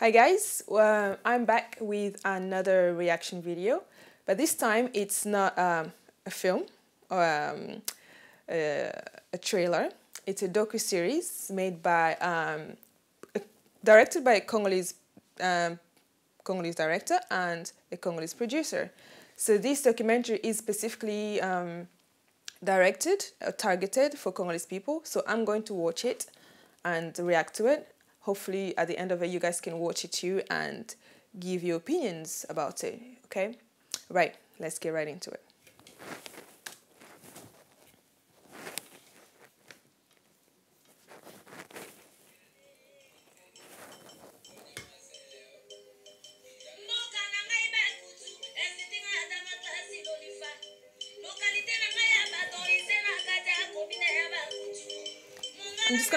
Hi guys, uh, I'm back with another reaction video, but this time it's not um, a film or um, a, a, trailer. It's a docu series made by, um, directed by a Congolese um, Congolese director and a Congolese producer. So this documentary is specifically um, directed, or targeted for Congolese people. So I'm going to watch it and react to it hopefully at the end of it you guys can watch it too and give your opinions about it okay? Right let's get right into it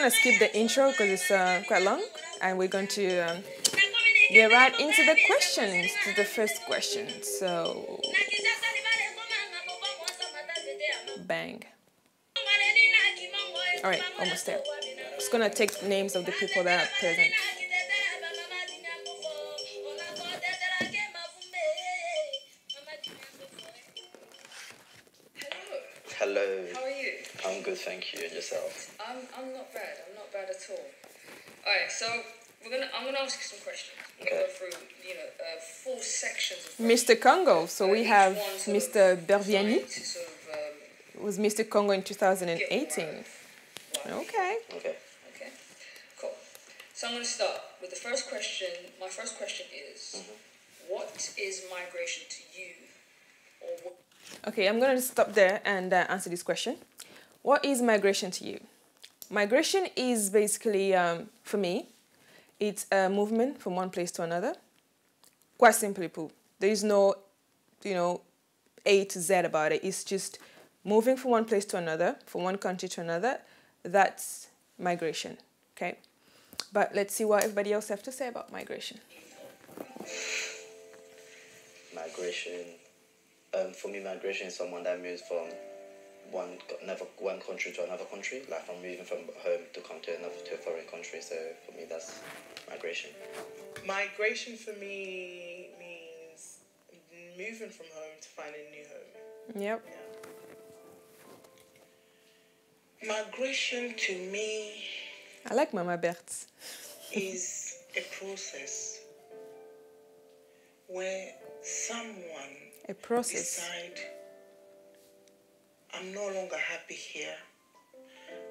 going to skip the intro because it's uh, quite long and we're going to um, get right into the questions, to the first question. So, bang. Alright, almost there. Just going to take names of the people that are present. Ask you some questions. We're gonna go through you know uh, four sections of Mr. Congo. So Uh, we have one sort of Mr. Berviani. Sort of, um, was Mr. Congo in 2018. Okay. Okay. Okay. Cool. So I'm gonna start with the first question. My first question is, Mm-hmm. what is migration to you. Okay, I'm going to stop there and uh, answer this question. What is migration to you? Migration is basically, um, for me, it's a movement from one place to another. Quite simply put, there is no, you know, A to Z about it. It's just moving from one place to another, from one country to another. That's migration, okay? But let's see what everybody else have to say about migration. Migration. Um, for me, migration is someone that moves from one another one country to another country. Like I'm moving from home to come to another to a foreign country. So for me, that's migration. Migration for me means moving from home to find a new home. Yep. Migration to me I like Mama Bertz. is a process where someone A process. decide I'm no longer happy here.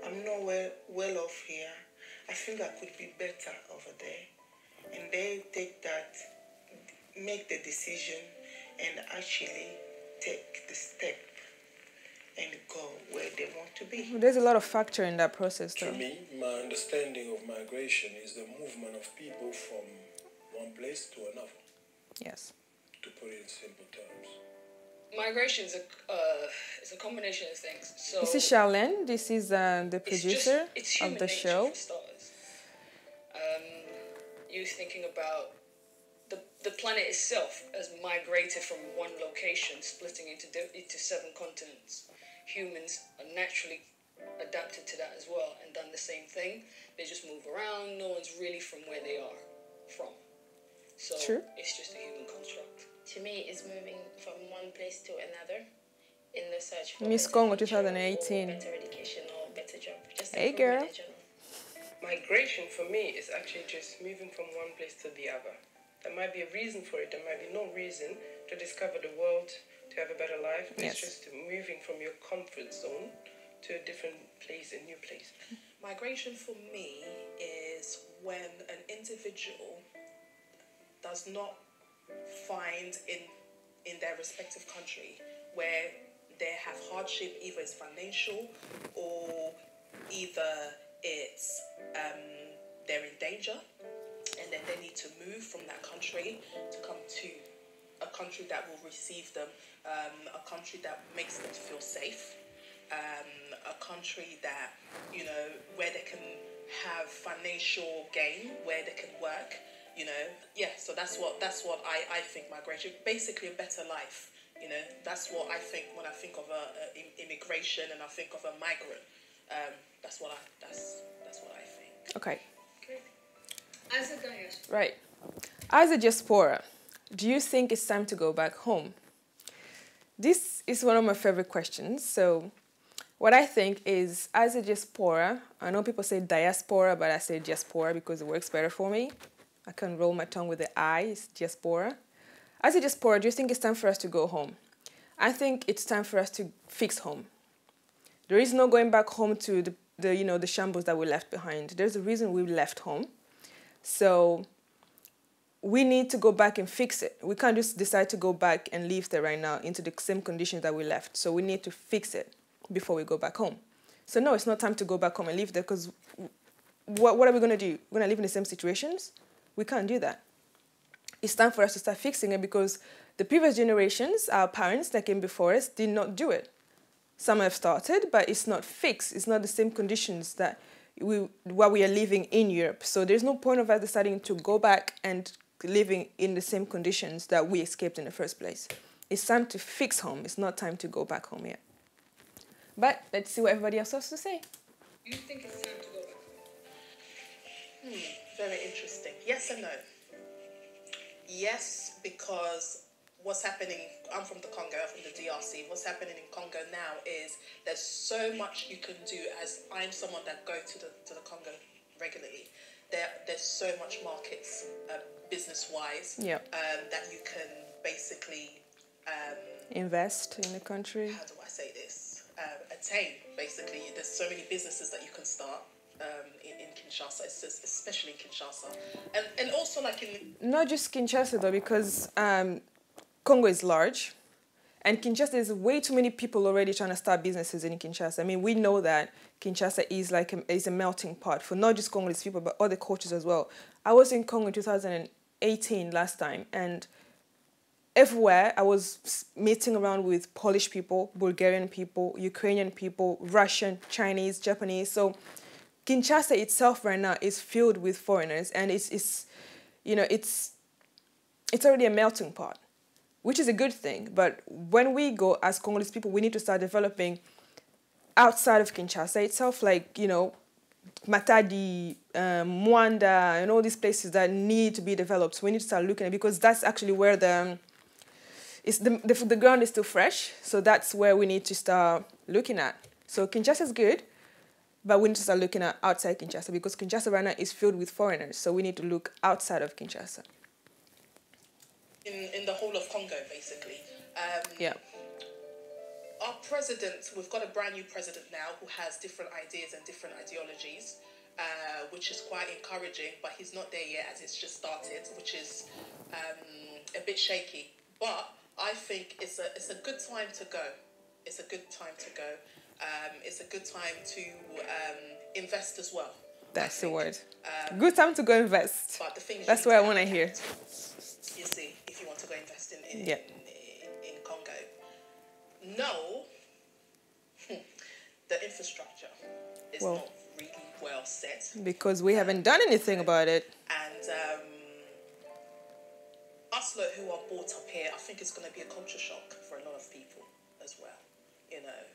I'm not well, well off here. I think I could be better over there. And they take that, make the decision, and actually take the step and go where they want to be. There's a lot of factor in that process, To me, my understanding of migration is the movement of people from one place to another, Yes. to put it in simple terms. Migration is a uh, is a combination of things. So This is Charlene. This is uh, the it's producer just, it's of the nature show. For starters. You thinking about the the planet itself has migrated from one location, splitting into into seven continents. Humans are naturally adapted to that as well and done the same thing. They just move around. No one's really from where they are from. So True. it's just a human construct. to me it's moving from one place to another in the search for Miss better Congo 2018. better education or better job. Just Hey, girl. in general. Migration for me is actually just moving from one place to the other. There might be a reason for it, there might be no reason to discover the world, to have a better life. Yes. It's just moving from your comfort zone to a different place, a new place. Migration for me is when an individual does not find in in their respective country where they have hardship, either it's financial or either it's um, they're in danger, and then they need to move from that country to come to a country that will receive them, um, a country that makes them feel safe, um, a country that you know where they can have financial gain, where they can work. You know, yeah. So that's what that's what I, I think migration, basically a better life. You know, that's what I think when I think of a, a immigration and I think of a migrant. Um, that's what I that's that's what I think. Okay. As a Ganesh, Right. As a diaspora, do you think it's time to go back home? This is one of my favorite questions. So, what I think is, as a diaspora, I know people say diaspora, but I say diaspora because it works better for me. I can roll my tongue with the I, it's diaspora. As a diaspora, do you think it's time for us to go home? I think it's time for us to fix home. There is no going back home to the, the you know the shambles that we left behind. There's a reason we left home. So we need to go back and fix it. We can't just decide to go back and leave there right now into the same conditions that we left. So we need to fix it before we go back home. So no, it's not time to go back home and live there because what, what are we going to do? We're going to live in the same situations? We can't do that. It's time for us to start fixing it because the previous generations, our parents that came before us, did not do it. Some have started, but it's not fixed. It's not the same conditions that we what we are living in Europe. So there's no point of us deciding to go back and living in the same conditions that we escaped in the first place. It's time to fix home. It's not time to go back home yet. But let's see what everybody else has to say. You think it's time to go back? Hmm, very interesting. Yes and no. Yes, because what's happening, I'm from the Congo, I'm from the DRC. What's happening in Congo now is there's so much you can do as I'm someone that go to the, to the Congo regularly. There, there's so much markets, uh, business-wise, Yeah. um, that you can basically um, Invest in the country. how do I say this? Um, attain basically. There's so many businesses that you can start um, in, in Kinshasa, especially in Kinshasa, and and also like in Not just Kinshasa though, because um, Congo is large, and Kinshasa there's way too many people already trying to start businesses in Kinshasa. I mean, we know that Kinshasa is like a, is a melting pot for not just Congolese people but other cultures as well. I was in Congo in 2018 last time, and everywhere I was meeting around with Polish people, Bulgarian people, Ukrainian people, Russian, Chinese, Japanese. So Kinshasa itself right now is filled with foreigners, and it's, it's you know, it's it's already a melting pot, which is a good thing. But when we go as Congolese people, we need to start developing outside of Kinshasa itself, like you know, Matadi, um, Mwanda, and all these places that need to be developed. We need to start looking at because that's actually where the it's the, the the ground is still fresh, so that's where we need to start looking at. So Kinshasa is good, but we need to start looking at outside Kinshasa because Kinshasa right now is filled with foreigners. So we need to look outside of Kinshasa. In, in the whole of Congo, basically. Um, Yeah. Our president, we've got a brand new president now who has different ideas and different ideologies, uh, which is quite encouraging, but he's not there yet as it's just started, which is um, a bit shaky. But I think it's a, it's a good time to go. It's a good time to go. Um, it's a good time to um, invest as well. That's the word. Um, Good time to go invest. but the thing is, That's what I want to hear. You see, if you want to go invest in in, Yeah. in, in Congo, no, the infrastructure is Well- not really well set, Because we haven't done anything about it. and um, us lot who are brought up here, I think it's going to be a culture shock for a lot of people as well. You know, who are born.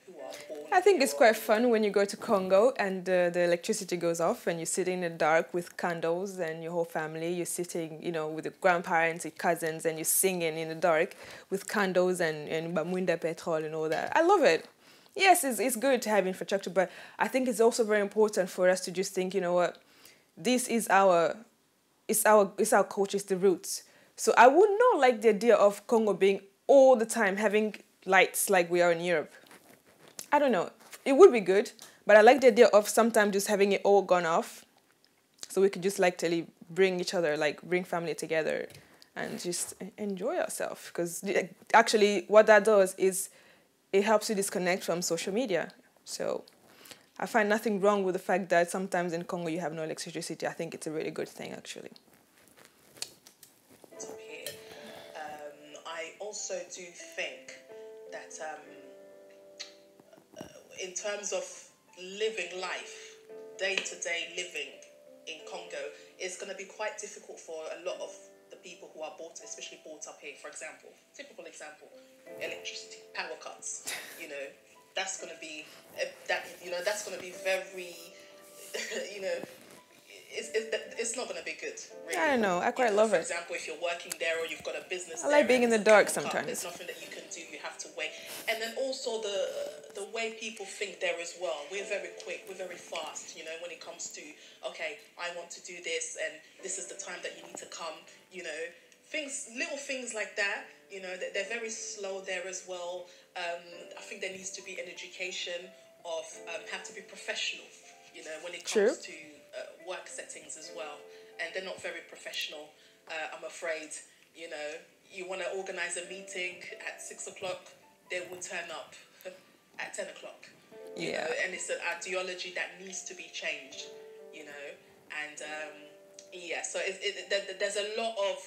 I think it's quite fun when you go to Congo and uh, the electricity goes off and you sit in the dark with candles and your whole family. You're sitting, you know, with the grandparents, your cousins, and you're singing in the dark with candles and, and Bamunda petrol and all that. I love it. Yes, it's, it's good to have infrastructure, but I think it's also very important for us to just think, you know what, this is our, it's our, it's our culture, it's the roots. So I would not like the idea of Congo being all the time having lights like we are in Europe. I don't know. It would be good, but I like the idea of sometimes just having it all gone off, so we could just like totally bring each other, like bring family together, and just enjoy ourselves. Because actually, what that does is it helps you disconnect from social media. So I find nothing wrong with the fact that sometimes in Congo you have no electricity. I think it's a really good thing, actually. Um, I also do think that um, in terms of living life, day to day living in Congo, it's going to be quite difficult for a lot of the people who are bought, especially bought up here. For example, typical example, electricity power cuts. You know, that's going to be uh, that. You know, that's going to be very. You know, it's, it's, it's not going to be good. Really. I don't know. I quite You know, love for it. example, if you're working there or you've got a business, I like being in the dark chemical, sometimes. There's nothing that you can do. You have to wait, and then also the the way people think there as well. We're very quick. We're very fast. You know, when it comes to okay, I want to do this, and this is the time that you need to come. You know, things, little things like that. You know, that they're very slow there as well. Um, I think there needs to be an education of um, how to be professional. You know, when it comes True. to uh, work settings as well, and they're not very professional. Uh, I'm afraid. You know, you want to organize a meeting at six o'clock, they will turn up at ten o'clock. You Yeah. know, and it's an ideology that needs to be changed. You know, and um, yeah, so it, it, there, there's a lot of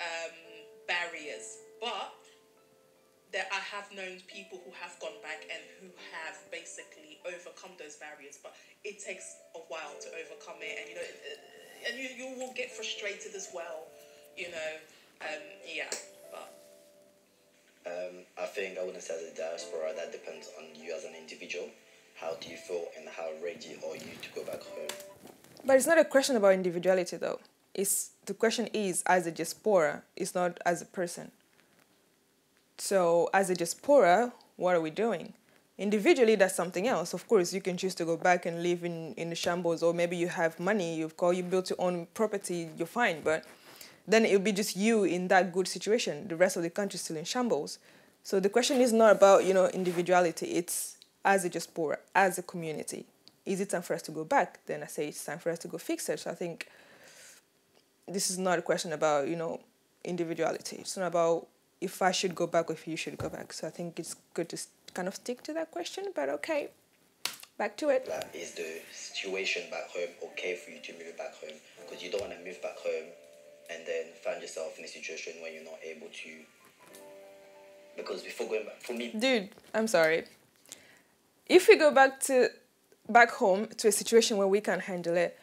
um, barriers, but that I have known people who have gone back and who have basically overcome those barriers, but it takes a while to overcome it, and you know, and you, you will get frustrated as well, you know, um, yeah, but Um, I think I wouldn't say as a diaspora. That depends on you as an individual. How do you feel and how ready are you to go back home? But it's not a question about individuality, though. It's the question is as a diaspora. It's not as a person. So as a diaspora, what are we doing? Individually, that's something else. Of course, you can choose to go back and live in, in the shambles, or maybe you have money, you've got, you built your own property, you're fine. But then it will be just you in that good situation. The rest of the country is still in shambles. So the question is not about, you know, individuality. It's as a diaspora, as a community. Is it time for us to go back? Then I say it's time for us to go fix it. So I think this is not a question about, you know, individuality. It's not about if I should go back or if you should go back. So I think it's good to kind of stick to that question. But okay, back to it. Like, is the situation back home okay for you to move back home? Because you don't want to move back home and then find yourself in a situation where you're not able to. Because before going back, for me, Dude, I'm sorry. If we go back to back home to a situation where we can't handle it,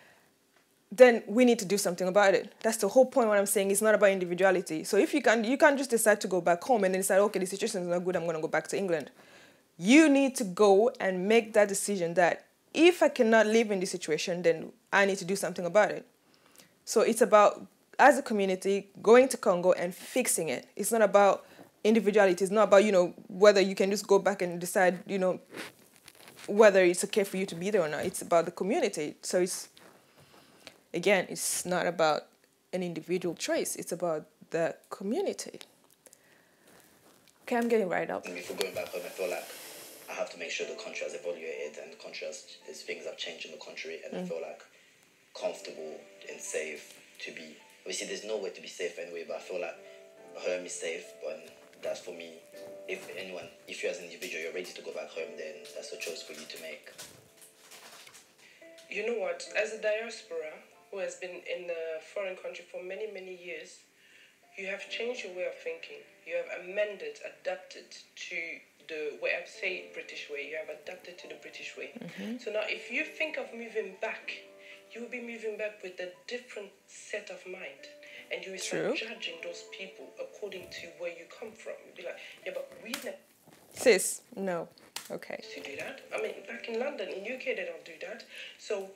then we need to do something about it. That's the whole point. What I'm saying is not about individuality. So if you can, you can't just decide to go back home and then decide, okay, the situation is not good. I'm gonna go back to England. You need to go and make that decision that if I cannot live in this situation, then I need to do something about it. So it's about as a community going to Congo and fixing it. It's not about individuality. It's not about you know whether you can just go back and decide you know whether it's okay for you to be there or not. It's about the community. So it's again, it's not about an individual choice. It's about the community. Okay, I'm getting right up. before going back home, I feel like I have to make sure the country has evaluated and the country has there's things have changed in the country, and I mm. feel like comfortable and safe to be. Obviously, there's nowhere to be safe anyway, but I feel like home is safe, and that's for me. If anyone, if you as an individual, you're ready to go back home, then that's a choice for you to make. You know what? As a diaspora who has been in a foreign country for many, many years, you have changed your way of thinking. You have amended, adapted to the way I say British way. You have adapted to the British way. Mm-hmm. So now, if you think of moving back, you will be moving back with a different set of mind. And you will start True. judging those people according to where you come from. You'll be like, yeah, but we never Sis, no. Okay. to do that. I mean, back in London, in UK, they don't do that. So,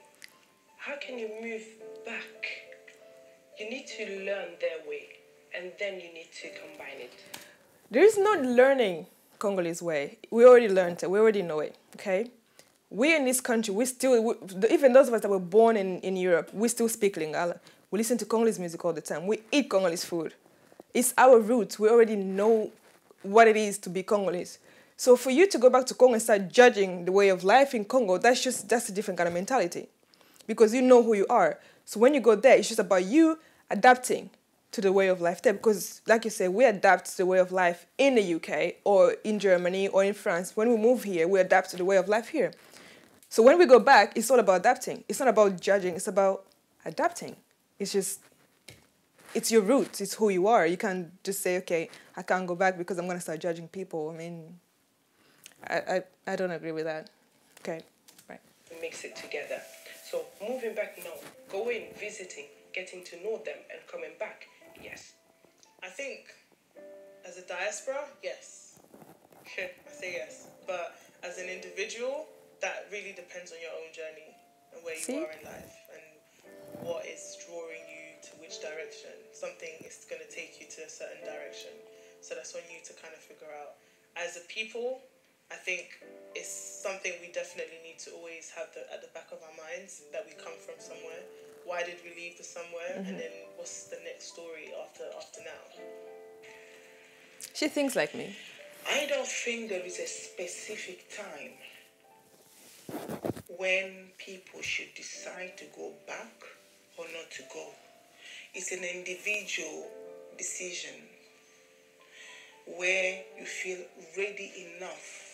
how can you move back? You need to learn their way, and then you need to combine it. There is no learning Congolese way. We already learned it. We already know it. Okay. We in this country, we still, we, even those of us that were born in, in Europe, we still speak Lingala. We listen to Congolese music all the time. We eat Congolese food. It's our roots. We already know what it is to be Congolese. So for you to go back to Congo and start judging the way of life in Congo, that's just that's a different kind of mentality, because you know who you are. So when you go there, it's just about you adapting to the way of life there. Because like you said, we adapt to the way of life in the UK or in Germany or in France. When we move here, we adapt to the way of life here. So when we go back, it's all about adapting. It's not about judging. It's about adapting. It's just it's your roots. It's who you are. You can't just say, okay, I can't go back because I'm gonna start judging people. I mean, I I, I don't agree with that. Okay, right. Mix it together. So, moving back now, going, visiting, getting to know them, and coming back, yes. I think as a diaspora, yes. I say yes. But as an individual, that really depends on your own journey and where you See? are in life and what is drawing you to which direction. Something is going to take you to a certain direction. So that's on you to kind of figure out. As a people, I think it's something we definitely need to always have the, at the back of our minds that we come from somewhere. Why did we leave to somewhere? And mm-hmm. then what's the next story after after now? She thinks like me. I don't think there is a specific time when people should decide to go back or not to go. It's an individual decision where you feel ready enough.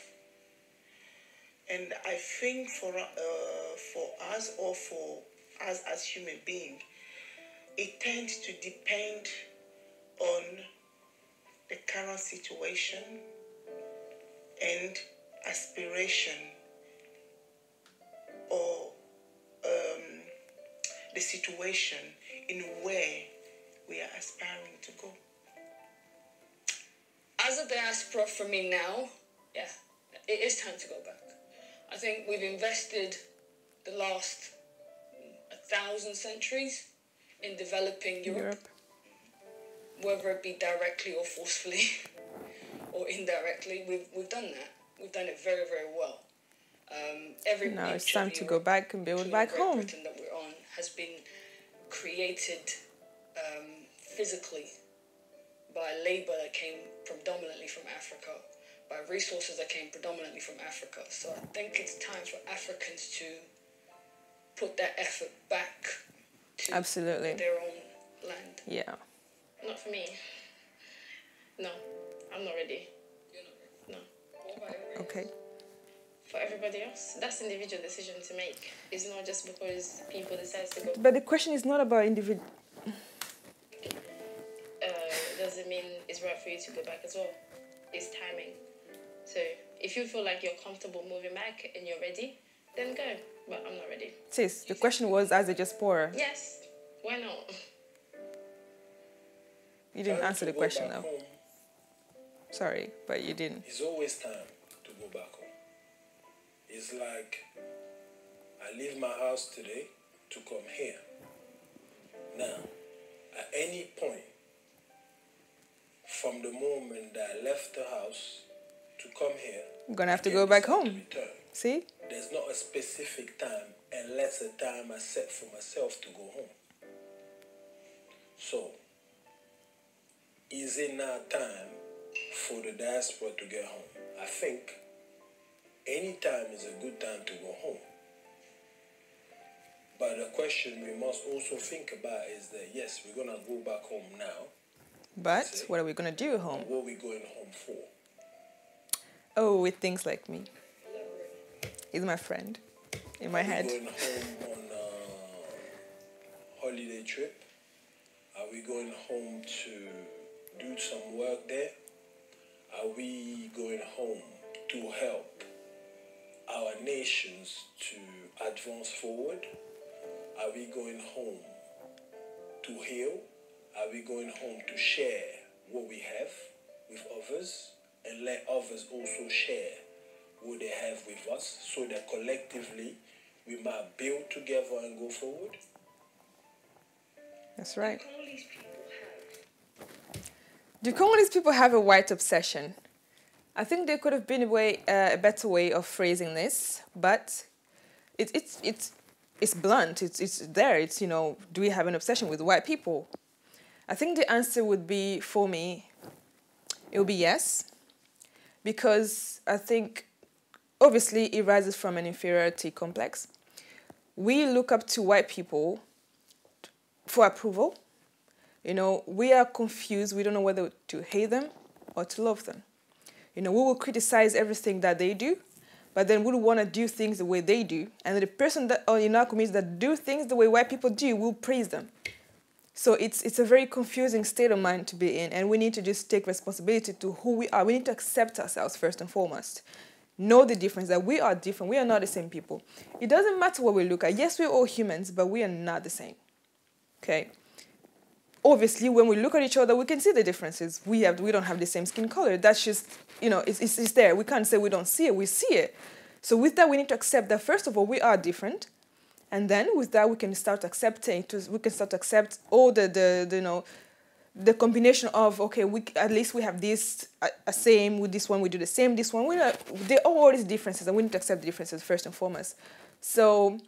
And I think for uh, for us or for us as human beings, it tends to depend on the current situation and aspiration or um, the situation in where we are aspiring to go. As a diaspora for me now, yeah, it is time to go back. I think we've invested the last a thousand centuries in developing Europe, Europe. whether it be directly or forcefully or indirectly. We've, we've done that. We've done it very, very well. Um, every Now it's time to go back and build back Great home. Britain that we're on has been created um, physically by labour that came predominantly from Africa, by resources that came predominantly from Africa. So I think it's time for Africans to put that effort back to Absolutely. their own land. Yeah. Not for me. No, I'm not ready. No. Okay. For everybody else, that's individual decision to make. It's not just because people decide to go. But the question is not about individual. Uh, doesn't mean it's right for you to go back as well. It's timing. So if you feel like you're comfortable moving back and you're ready, then go. But I'm not ready. Sis, the question was as a diaspora. Yes. Why not? You didn't Time answer the question though. home, Sorry, but you didn't. It's always time to go back home. It's like I leave my house today to come here. Now, at any point from the moment that I left the house to come here, I'm gonna have to go back home. return. See? There's not a specific time unless a time I set for myself to go home. So, is it now time for the diaspora to get home? I think any time is a good time to go home. But the question we must also think about is that yes, we're gonna go back home now. But what are we gonna do at home? What are we going home for? Oh, with things like me. He's my friend. In my Are we head. going home on a holiday trip? Are we going home to do some work there? Are we going home to help our nations to advance forward? Are we going home to heal? Are we going home to share what we have with others and let others also share what they have with us so that collectively we might build together and go forward? That's right. Do Congolese people have a white obsession? I think there could have been a way, uh, a better way of phrasing this, but it's it's it's it's blunt. It's it's there. It's you know, do we have an obsession with white people? I think the answer would be for me. It would be yes, because I think obviously it rises from an inferiority complex. We look up to white people for approval. You know, we are confused. We don't know whether to hate them or to love them. You know, we will criticize everything that they do, but then we'll want to do things the way they do. And the person that, oh, or in our community that do things the way white people do, we'll praise them. So it's it's a very confusing state of mind to be in, and we need to just take responsibility to who we are. We need to accept ourselves first and foremost. Know the difference that we are different. We are not the same people. It doesn't matter what we look at. Yes, we're all humans, but we are not the same. Okay. Obviously, when we look at each other, we can see the differences. We have we don't have the same skin color. That's just you know it's, it's, it's there. We can't say we don't see it. We see it. So with that, we need to accept that first of all we are different, and then with that we can start accepting. To, we can start to accept all the, the, the you know the combination of okay we at least we have this a, a same with this one we do the same this one we are, there are always differences and we need to accept the differences first and foremost. So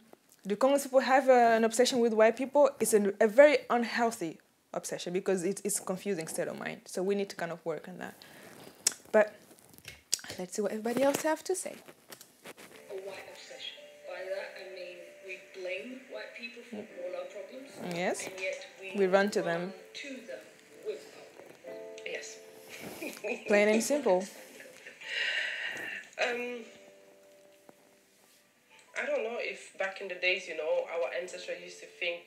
do congolese people have a, an obsession with white people? It's a, a very unhealthy obsession because it, it's confusing state of mind. So we need to kind of work on that. But let's see what everybody else have to say blame white people for all our problems. Yes. And yet we, We run to them. to them. Yes. plain and simple Um, I don't know if back in the days, you know, our ancestors used to think.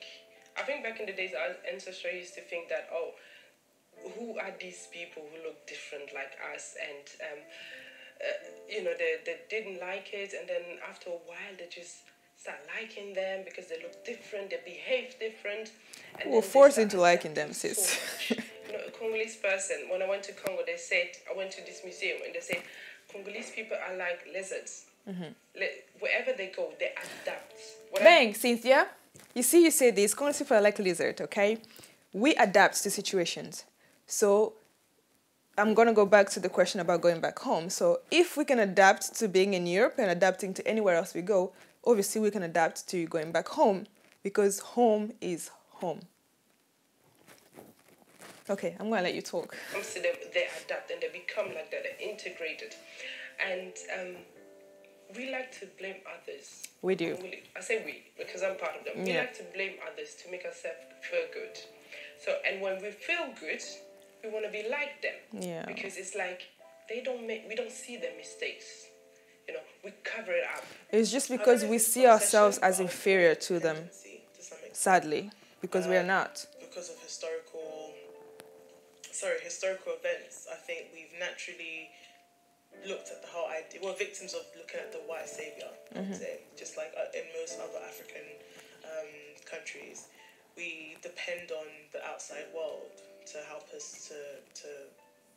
I think back in the days, our ancestors used to think that, oh, who are these people who look different like us? And, um, uh, you know, they, they didn't like it. And then after a while, they just start liking them because they look different, they behave different. And We're forced into liking them, sis. you know, a Congolese person, when I went to Congo, they said, I went to this museum and they said, Congolese people are like lizards. Mm-hmm. Le- wherever they go, they adapt. Whatever- Bang, Cynthia. You see, you say this. Congolese people are like lizard, okay? We adapt to situations. So I'm gonna go back to the question about going back home. So if we can adapt to being in Europe and adapting to anywhere else we go, obviously we can adapt to going back home because home is home. Okay, I'm gonna let you talk. to them, they adapt and they become like that, they're integrated. And um, we like to blame others. We do. We- I say we because I'm part of them. We like to blame others to make ourselves feel good. So, and when we feel good, we want to be like them. Yeah. Because it's like they don't make, we don't see their mistakes. You know, we cover it up. It's just because we see ourselves as inferior to them, to some extent. sadly, because we are not. because of historical sorry historical events i think we've naturally looked at the whole idea we're victims of looking at the white savior would say just like uh, in most other african um, countries we depend on the outside world to help us to, to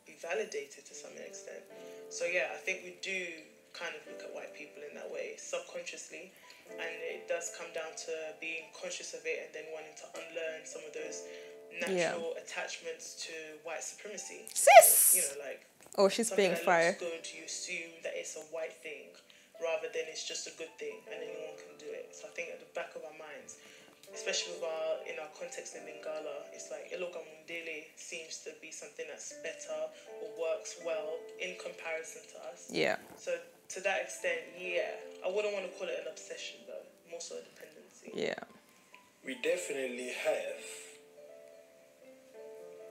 be validated to some extent so yeah i think we do kind of look at white people in that way subconsciously and it does come down to being conscious of it and then wanting to unlearn some of those natural attachments to white supremacy. Sis! You know, like Oh, she's being fire. good, you assume that it's a white thing rather than it's just a good thing and anyone can do it. So I think at the back of our minds, especially with our in our context in Lingala, it's like Eloga Mundele seems to be something that's better or works well in comparison to us. Yeah. So to that extent, yeah, I wouldn't want to call it an obsession though, more so a dependency. Yeah. we definitely have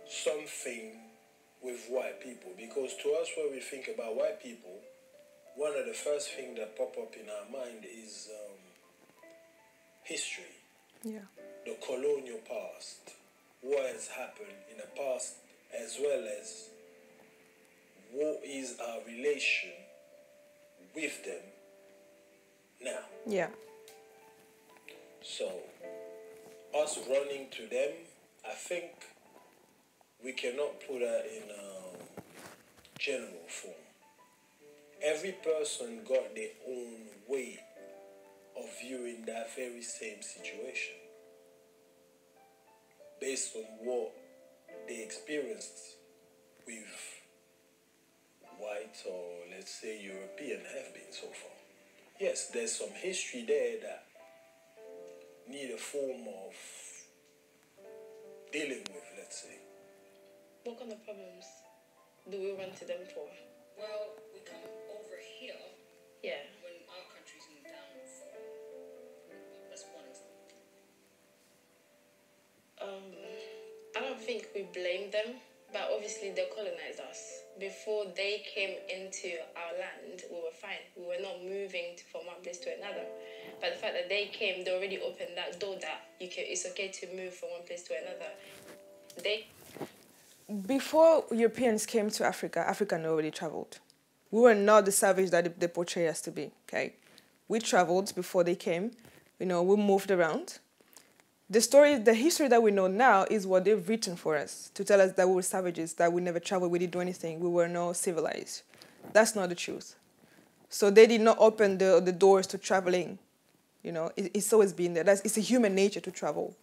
something with white people because to us when we think about white people one of the first things that pop up in our mind is um, history Yeah. the colonial past what has happened in the past as well as what is our relation with them now Yeah. so, us running to them, I think we cannot put that in a general form. Every person got their own way of viewing that very same situation based on what they experienced with white or let's say European have been so far. Yes, there's some history there that need a form of dealing with, let's say. What kind of problems do we run to them for? Well, we come over here Yeah. when our country's in downfall. That's one example. Um, I don't think we blame them, but obviously they colonized us. Before they came into our land, we were fine. We were not moving from one place to another. But the fact that they came, they already opened that door that you can. It's okay to move from one place to another. They Before Europeans came to Africa, Africa already traveled. We were not the savage that they portray us to be. Okay, we traveled before they came. You know, we moved around. The story, the history that we know now is what they've written for us to tell us that we were savages, that we never traveled, we didn't do anything, we were not civilized. That's not the truth. So they did not open the, the doors to traveling You know, it, it's always been there. That's it's a human nature to travel.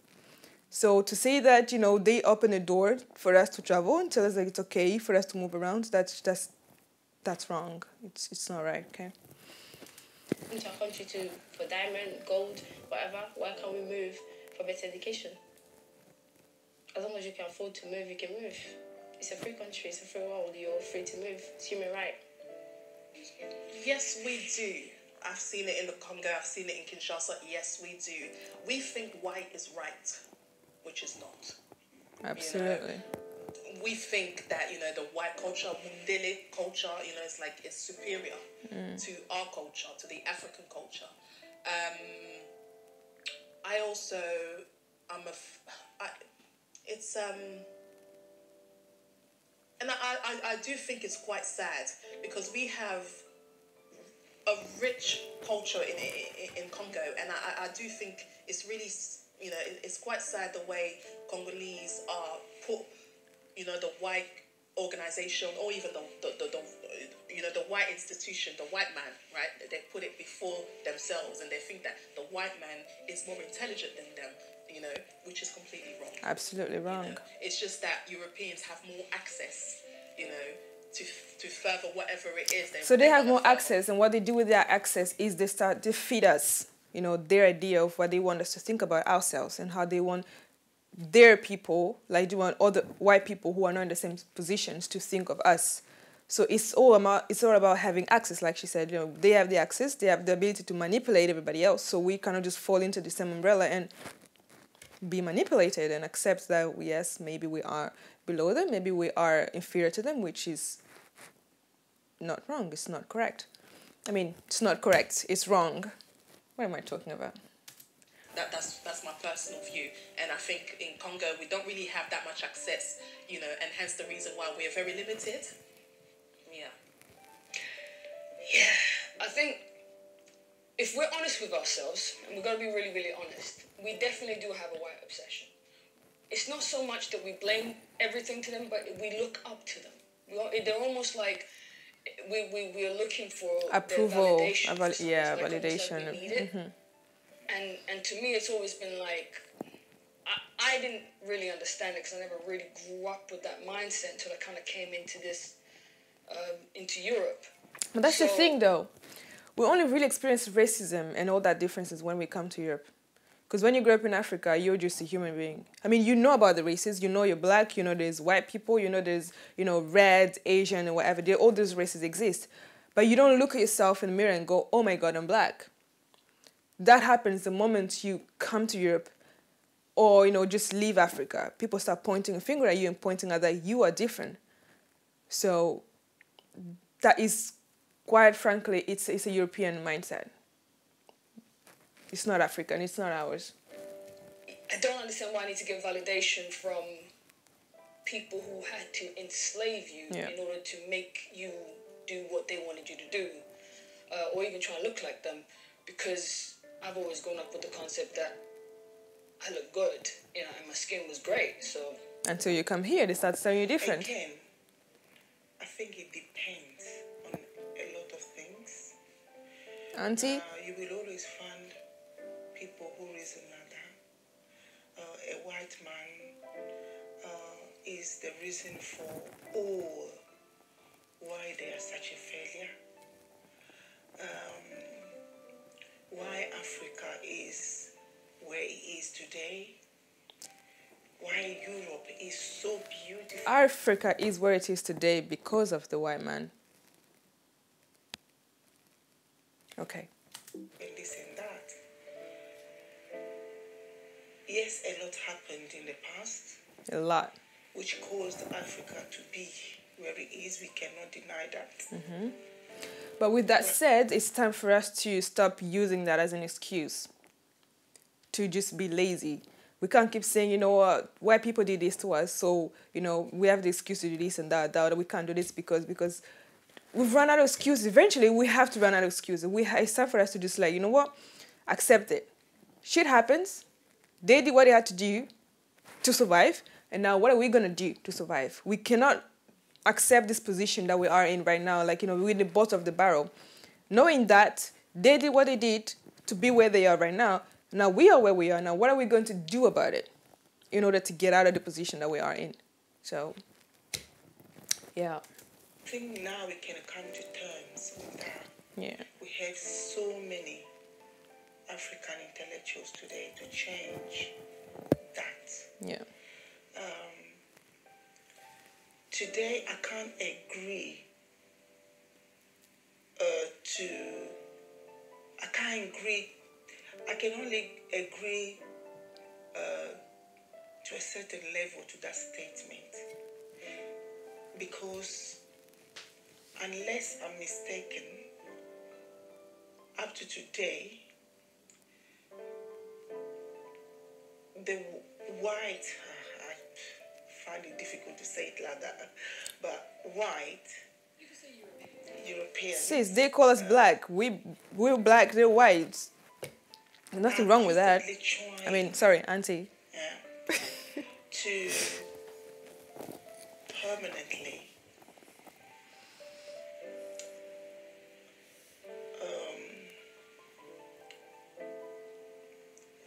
So to say that you know they open a door for us to travel and tell us that it's okay for us to move around, that's that's that's wrong. It's it's not right. Okay. Into our country to for diamond, gold, whatever. Why can't we move for better education? As long as you can afford to move, you can move. It's a free country. It's a free world. You're free to move. It's human right. Yes, we do. I've seen it in the Congo, I've seen it in Kinshasa. Yes, we do. We think white is right, which is not. Absolutely. We think that, you know, the white culture, Mundele culture, you know, it's like it's superior to our culture, to the African culture. Um, I also, I'm a, I, it's, um, and I, I, I do think it's quite sad because we have a rich culture in in, in Congo, and I, I do think it's really you know it- it's quite sad the way Congolese are put you know the white organization or even the the, the, the you know the white institution, the white man, right? They put it before themselves, and they think that the white man is more intelligent than them, you know, which is completely wrong. Absolutely wrong. It's just that Europeans have more access, you know, to to further whatever it is. So they have more access, and what they do with their access is they start to feed us, you know, their idea of what they want us to think about ourselves and how they want their people, like want other white people who are not in the same positions to think of us. So it's all about it's all about having access, like she said. You know, they have the access, they have the ability to manipulate everybody else. So we cannot just fall into the same umbrella and be manipulated and accept that yes, maybe we are below them, maybe we are inferior to them, which is not wrong. It's not correct. I mean, it's not correct. It's wrong. What am I talking about? That, that's that's my personal view, and I think in Congo we don't really have that much access, you know, and hence the reason why we are very limited. Yeah. Yeah, I think if we're honest with ourselves, and we're gonna be really, really honest, we definitely do have a white obsession. It's not so much that we blame everything to them, but we look up to them. We are, they're almost like we, we, we are looking for Approval, validation a for val- something. yeah, like almost like validation. We need it. And and to me, it's always been like I, I didn't really understand it because I never really grew up with that mindset until I kind of came into this um, into Europe. But that's the thing, though. We only really experience racism and all that differences when we come to Europe. Because when you grow up in Africa, you're just a human being. I mean, you know about the races. You know you're black. You know there's white people. You know there's you know red, Asian, and whatever. There, all those races exist, but you don't look at yourself in the mirror and go, "Oh my God, I'm black." That happens the moment you come to Europe, or you know just leave Africa. People start pointing a finger at you and pointing out that you are different. So that is quite frankly it's it's a European mindset. It's not African, it's not ours. I don't understand why I need to get validation from people who had to enslave you Yeah. in order to make you do what they wanted you to do, uh, or even try and look like them. Because I've always grown up with the concept that I look good, you know, and my skin was great. So Until you come here, they start telling you different. Again, I think it depends on a lot of things. Auntie? Uh, you will always find people who reason like that. Uh, a white man uh, is the reason for all why they are such a failure. Um, why Africa is where it is today. Why Europe is so beautiful. Africa is where it is today because of the white man. Okay. and this and that. Yes, a lot happened in the past, A lot. which caused Africa to be where it is. We cannot deny that. Mm-hmm. But with that said, it's time for us to stop using that as an excuse to just be lazy. We can't keep saying, you know what, white people did this to us, so you know we have the excuse to do this and that. That we can't do this because because we've run out of excuses. Eventually, we have to run out of excuses. We ha- it's time for us to just like, you know what, accept it. Shit happens. They did what they had to do to survive, and now what are we gonna do to survive? We cannot accept this position that we are in right now. Like you know, we're in the bottom of the barrel, knowing that they did what they did to be where they are right now. Now we are where we are now. What are we going to do about it in order to get out of the position that we are in? So, yeah. I think now we can come to terms with that. Yeah. We have so many African intellectuals today to change that. Yeah. Um, today, I can't agree uh, to. I can't agree. I can only agree uh, to a certain level to that statement because unless I'm mistaken, up to today, the white, find it difficult to say it like that, but white, European. Sis, they call us black. We we're black. They're white. There's nothing wrong with that. I mean, sorry, auntie. yeah, to permanently um,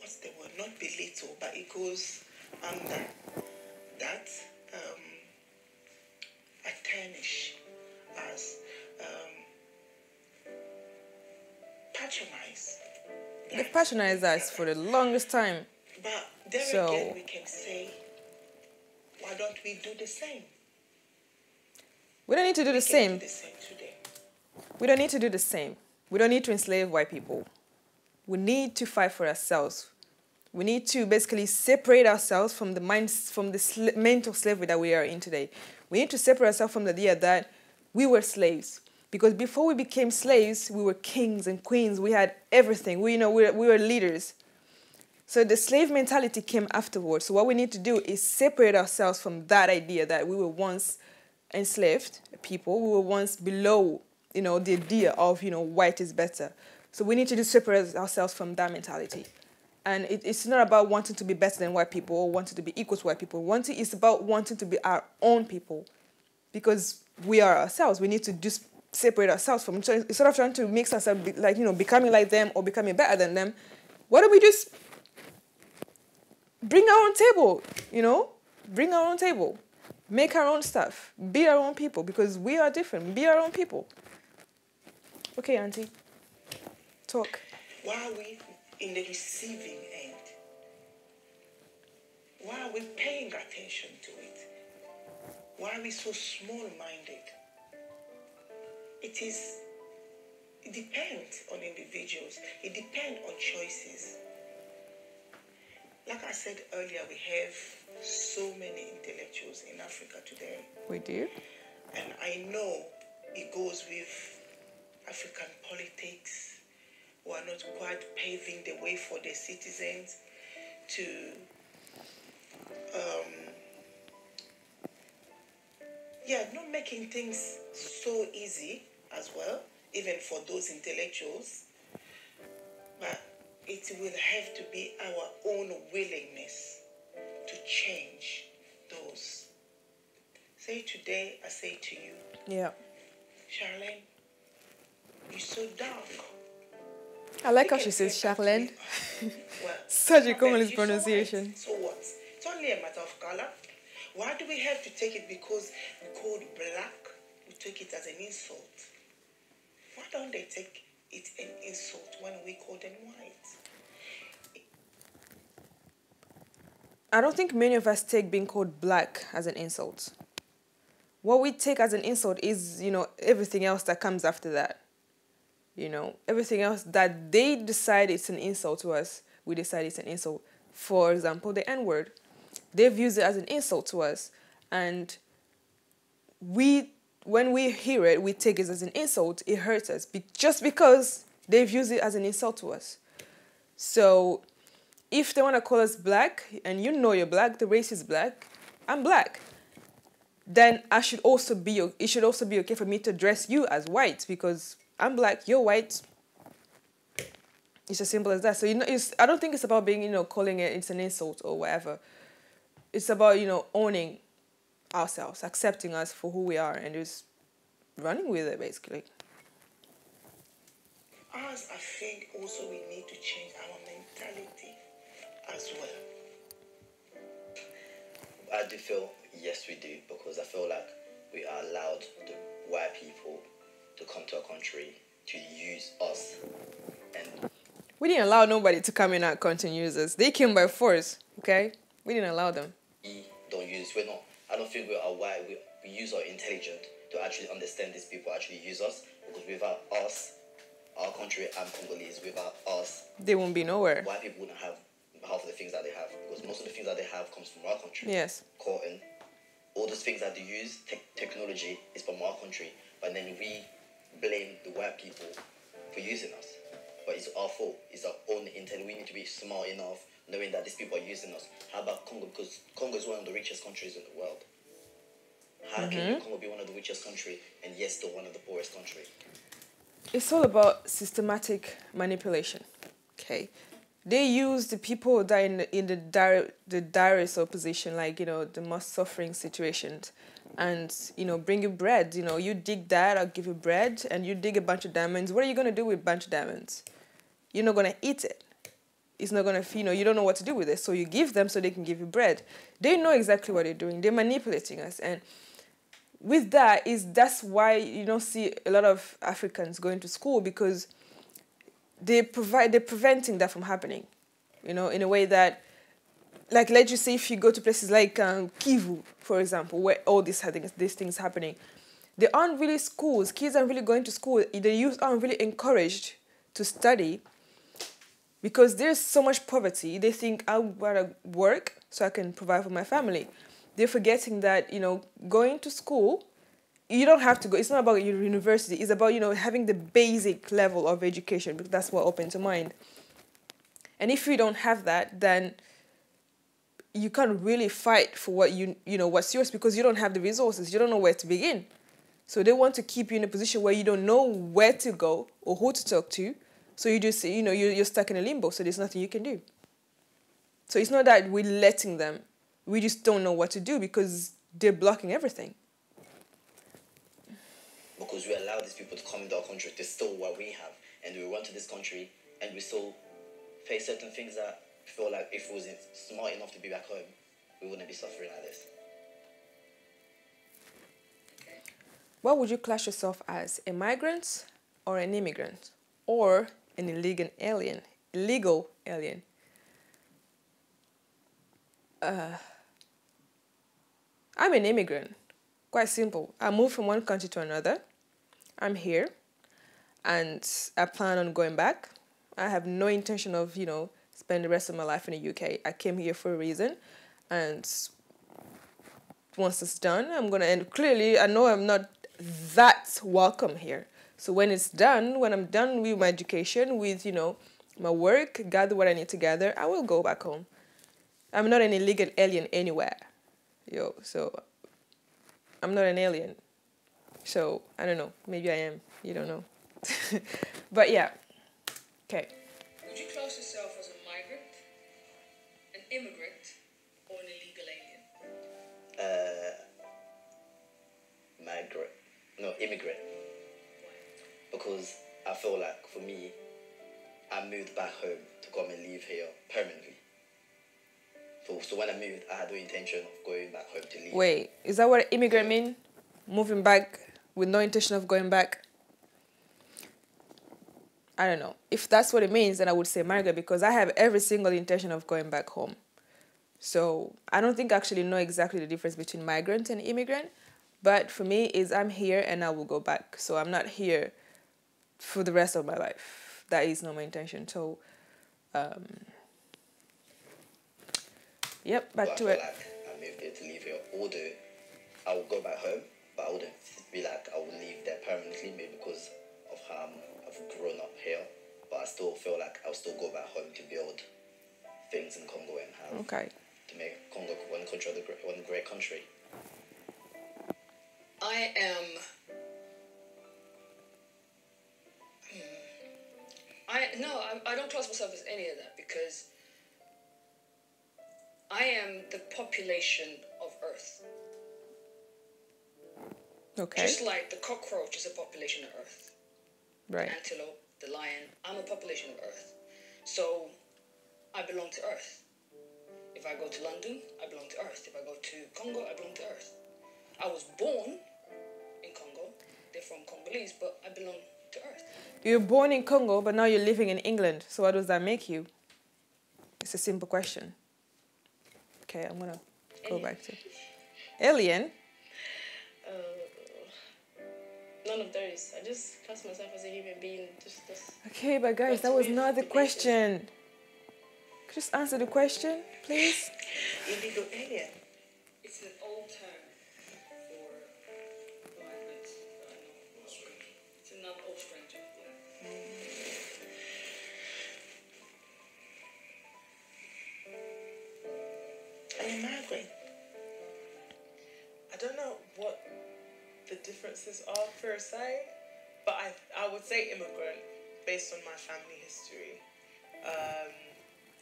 what's the word? Not belittle, but it goes under patronized us for the longest time. But there So- again, we can say, why don't we do the same? We don't need to do the same. Do the same today. We don't need to do the same. We don't need to enslave white people. We need to fight for ourselves. We need to basically separate ourselves from the minds, from the sl- mental slavery that we are in today. We need to separate ourselves from the idea that we were slaves. Because before we became slaves, we were kings and queens. We had everything. We, you know, we were, we were leaders. So the slave mentality came afterwards. So what we need to do is separate ourselves from that idea that we were once enslaved people. We were once below, you know, the idea of, you know, white is better. So we need to separate ourselves from that mentality. And it, it's not about wanting to be better than white people or wanting to be equal to white people. Wanting it's about wanting to be our own people. Because we are ourselves. We need to just separate ourselves from so instead of trying to mix ourselves be- like, you know, becoming like them or becoming better than them, why don't we just bring our own table, you know? Bring our own table. Make our own stuff. Be our own people because we are different. Be our own people. Okay, Auntie. Talk. Why are we in the receiving end? Why are we paying attention to it? Why are we so small minded? It is, it depends on individuals, it depends on choices. Like I said earlier, we have so many intellectuals in Africa today. We do. And I know it goes with African politics, who are not quite paving the way for their citizens to um, yeah, not making things so easy as well, even for those intellectuals. But it will have to be our own willingness to change those. Say today, I say to you, Yeah. Charlene, you're so dark. I like how she says say that to Charlene. Well, Such a so pronunciation. So what? It's only a matter of color. Why do we have to take it because we called black? We take it as an insult. Why don't they take it an insult when we call them white? I don't think many of us take being called black as an insult. What we take as an insult is, you know, everything else that comes after that. You know, everything else that they decide it's an insult to us, we decide it's an insult. For example, the N word. They've used it as an insult to us. And we, when we hear it, we take it as an insult. It hurts us be- just because they've used it as an insult to us. So if they want to call us black and you know you're black, the race is black, I'm black. Then I should also be it should also be okay for me to address you as white because I'm black, you're white. It's as simple as that. So you know, it's I don't think it's about being you know calling it it's an insult or whatever. It's about you know owning ourselves, accepting us for who we are, and just running with it basically. us, I think also we need to change our mentality as well. I do feel yes we do because I feel like we are allowed the white people to come to our country to use us and We didn't allow nobody to come in our country and use us. They came by force, okay? We didn't allow them. we don't use we're not I don't think we are white we, we use our intelligence to actually understand these people actually use us because without us our country and Congolese without us They won't be nowhere. white people wouldn't have half of the things that they have because most of the things that they have comes from our country. Yes. Cotton, all those things that they use, te- technology is from our country, but then we blame the white people for using us. But it's our fault. It's our own intent. We need to be smart enough knowing that these people are using us. How about Congo? Because Congo is one of the richest countries in the world. How can mm-hmm. Congo be one of the richest country and yet still one of the poorest country? It's all about systematic manipulation. Okay. They use the people that are in the, in the dire, the direst opposition, like you know the most suffering situations, and you know bring you bread. You know you dig that, I'll give you bread, and you dig a bunch of diamonds. What are you gonna do with a bunch of diamonds? You're not gonna eat it. It's not gonna, you know, you don't know what to do with it. So you give them so they can give you bread. They know exactly what they're doing. They're manipulating us, and with that is that's why you don't see a lot of Africans going to school because they provide they're preventing that from happening, you know, in a way that, like let's just say if you go to places like um, Kivu, for example, where all these things these things happening, there aren't really schools. Kids aren't really going to school. The youth aren't really encouraged to study because there's so much poverty. They think I want to work so I can provide for my family. They're forgetting that you know going to school, you don't have to go. It's not about your university. It's about you know having the basic level of education because that's what opens your mind. And if you don't have that, then you can't really fight for what you you know what's yours because you don't have the resources. You don't know where to begin. So they want to keep you in a position where you don't know where to go or who to talk to. So you just you know you're, you're stuck in a limbo. So there's nothing you can do. So it's not that we're letting them. We just don't know what to do because they're blocking everything. because we allow these people to come into our country they stole what we have, and we went to this country and we still face certain things that feel like if we wasn't smart enough to be back home, we wouldn't be suffering like this. What would you class yourself as? A migrant or an immigrant? Or an illegal alien? Illegal alien? Uh, I'm an immigrant. Quite simple. I moved from one country to another. I'm here and I plan on going back. I have no intention of, you know, spend the rest of my life in the UK. I came here for a reason and once it's done, I'm gonna end. clearly I know I'm not that welcome here. So when it's done, when I'm done with my education, with you know my work, gather what I need to gather, I will go back home. I'm not an illegal alien anywhere, yo. So I'm not an alien. So I don't know. Maybe I am. You don't know. but yeah. Okay. Would you class yourself as a migrant, an immigrant, or an illegal alien? Uh, migrant, no immigrant, because I feel like for me, I moved back home to come and live here permanently. So, so when I moved, I had no intention of going back home to live. Wait, is that what immigrant mean? Moving back with no intention of going back? I don't know. If that's what it means, then I would say migrant because I have every single intention of going back home. So I don't think I actually know exactly the difference between migrant and immigrant. But for me, is I'm here and I will go back. So I'm not here for the rest of my life. That is not my intention. So, um, yep, But I back to feel it. like I moved here to live here. Although I would go back home, but I wouldn't be like I would leave there permanently, maybe because of how I'm- I've grown up here. But I still feel like I'll still go back home to build things in Congo and have Okay. to make Congo one country of the great, one great country. I am. Myself as any of that because I am the population of Earth. Okay. Just like the cockroach is a population of Earth, Right. The antelope, the lion. I'm a population of Earth. So I belong to Earth. If I go to London, I belong to Earth. If I go to Congo, I belong to Earth. I was born in Congo. They're from Congolese, but I belong You were born in Congo, but now you're living in England. So what does that make you? It's a simple question. Okay, I'm gonna go back to alien. Uh, none of those. I just class myself as a human being. Just, just Okay, but guys, that was not the question. Just answer the question, please. Illegal alien. It's an old term the differences are per se, but I, I would say immigrant based on my family history, um,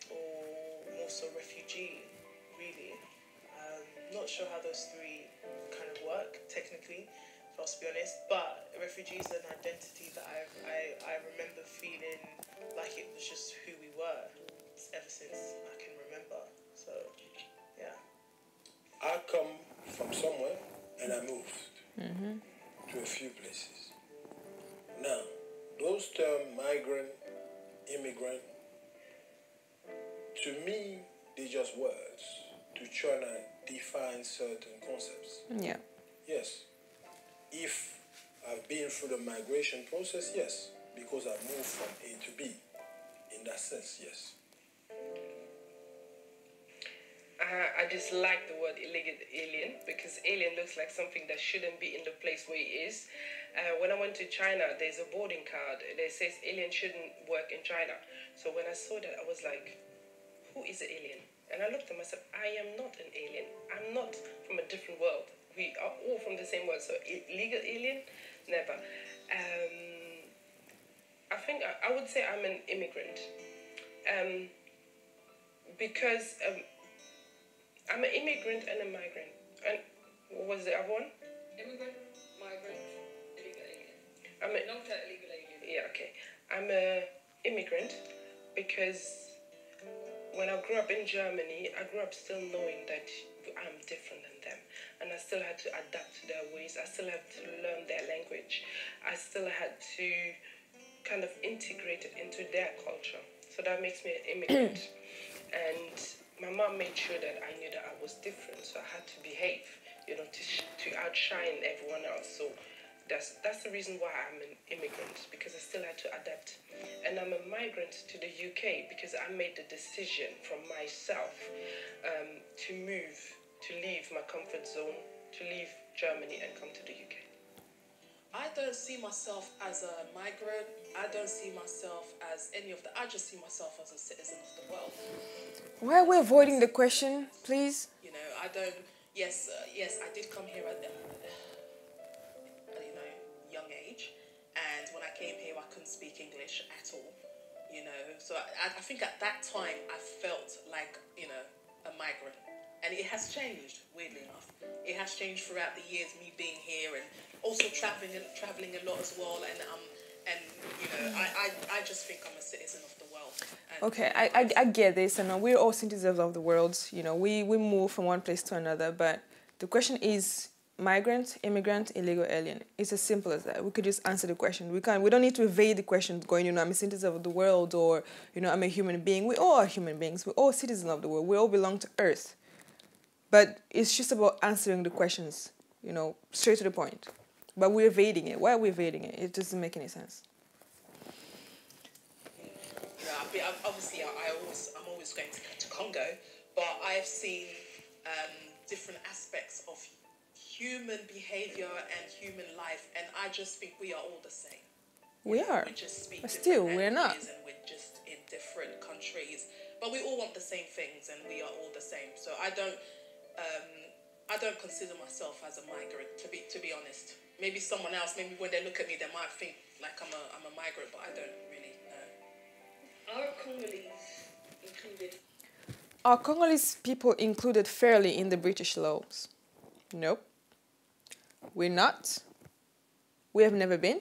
or more so refugee, really. Um, not sure how those three kind of work technically, if I was to be honest, but refugee is an identity that I, I, I remember feeling like it was just who we were ever since I can remember. So, yeah. I come from somewhere and I moved to a few places. Now, those terms migrant, immigrant, to me, they're just words to try to define certain concepts. Yeah. Yes. If I've been through the migration process, yes. Because I've moved from A to B. In that sense, yes. I, I just like the word illegal alien because alien looks like something that shouldn't be in the place where it is. Uh, when I went to China, there's a boarding card that says alien shouldn't work in China. So when I saw that, I was like, who is an alien? And I looked at myself, I am not an alien. I'm not from a different world. We are all from the same world. So illegal alien, never. Um, I think I, I would say I'm an immigrant. Um, because um, I'm an immigrant and a migrant. And what was the other one? Immigrant, migrant, illegal alien. I'm a, Not that illegal alien. yeah, okay. I'm a immigrant because when I grew up in Germany, I grew up still knowing that I'm different than them. And I still had to adapt to their ways. I still had to learn their language. I still had to kind of integrate it into their culture. So that makes me an immigrant. and my mom made sure that I knew that I was different. So I had to behave, you know, to, to outshine everyone else. So that's that's the reason why I'm an immigrant because I still had to adapt, and I'm a migrant to the UK because I made the decision from myself um, to move, to leave my comfort zone, to leave Germany and come to the UK. I don't see myself as a migrant. I don't see myself as any of that. I just see myself as a citizen of the world. Why are we avoiding the question, please? You know, I don't. Yes, uh, yes, I did come here at the, uh, you know, young age, and when I came here, I couldn't speak English at all. You know, so I, I think at that time I felt like you know a migrant, and it has changed. Weirdly enough, it has changed throughout the years. Me being here and also traveling traveling a lot as well, and um and you know I, I, I just think I'm a citizen of the world. Okay, I, I, I get this, and uh, we're all citizens of the world. You know, we, we move from one place to another, but the question is migrant, immigrant, illegal alien. It's as simple as that. We could just answer the question. We can't. We don't need to evade the question, going, you know, I'm a citizen of the world, or you know, I'm a human being. We all are human beings. We're all citizens of the world. We all belong to Earth. But it's just about answering the questions, you know, straight to the point. But we're evading it. Why are we evading it? It doesn't make any sense. you know, I've been, I've, obviously I, I always I'm always going to, to Congo, but I've seen um, different aspects of human behavior and human life, and I just think we are all the same. We are. We just speak But still, we're not. and we're just in different countries, but we all want the same things, and we are all the same. So I don't, um, I don't consider myself as a migrant. To be to be honest, maybe someone else, maybe when they look at me, they might think like I'm a I'm a migrant, but I don't really. know. Are Congolese included? Are Congolese people included fairly in the British laws? Nope. We're not. We have never been.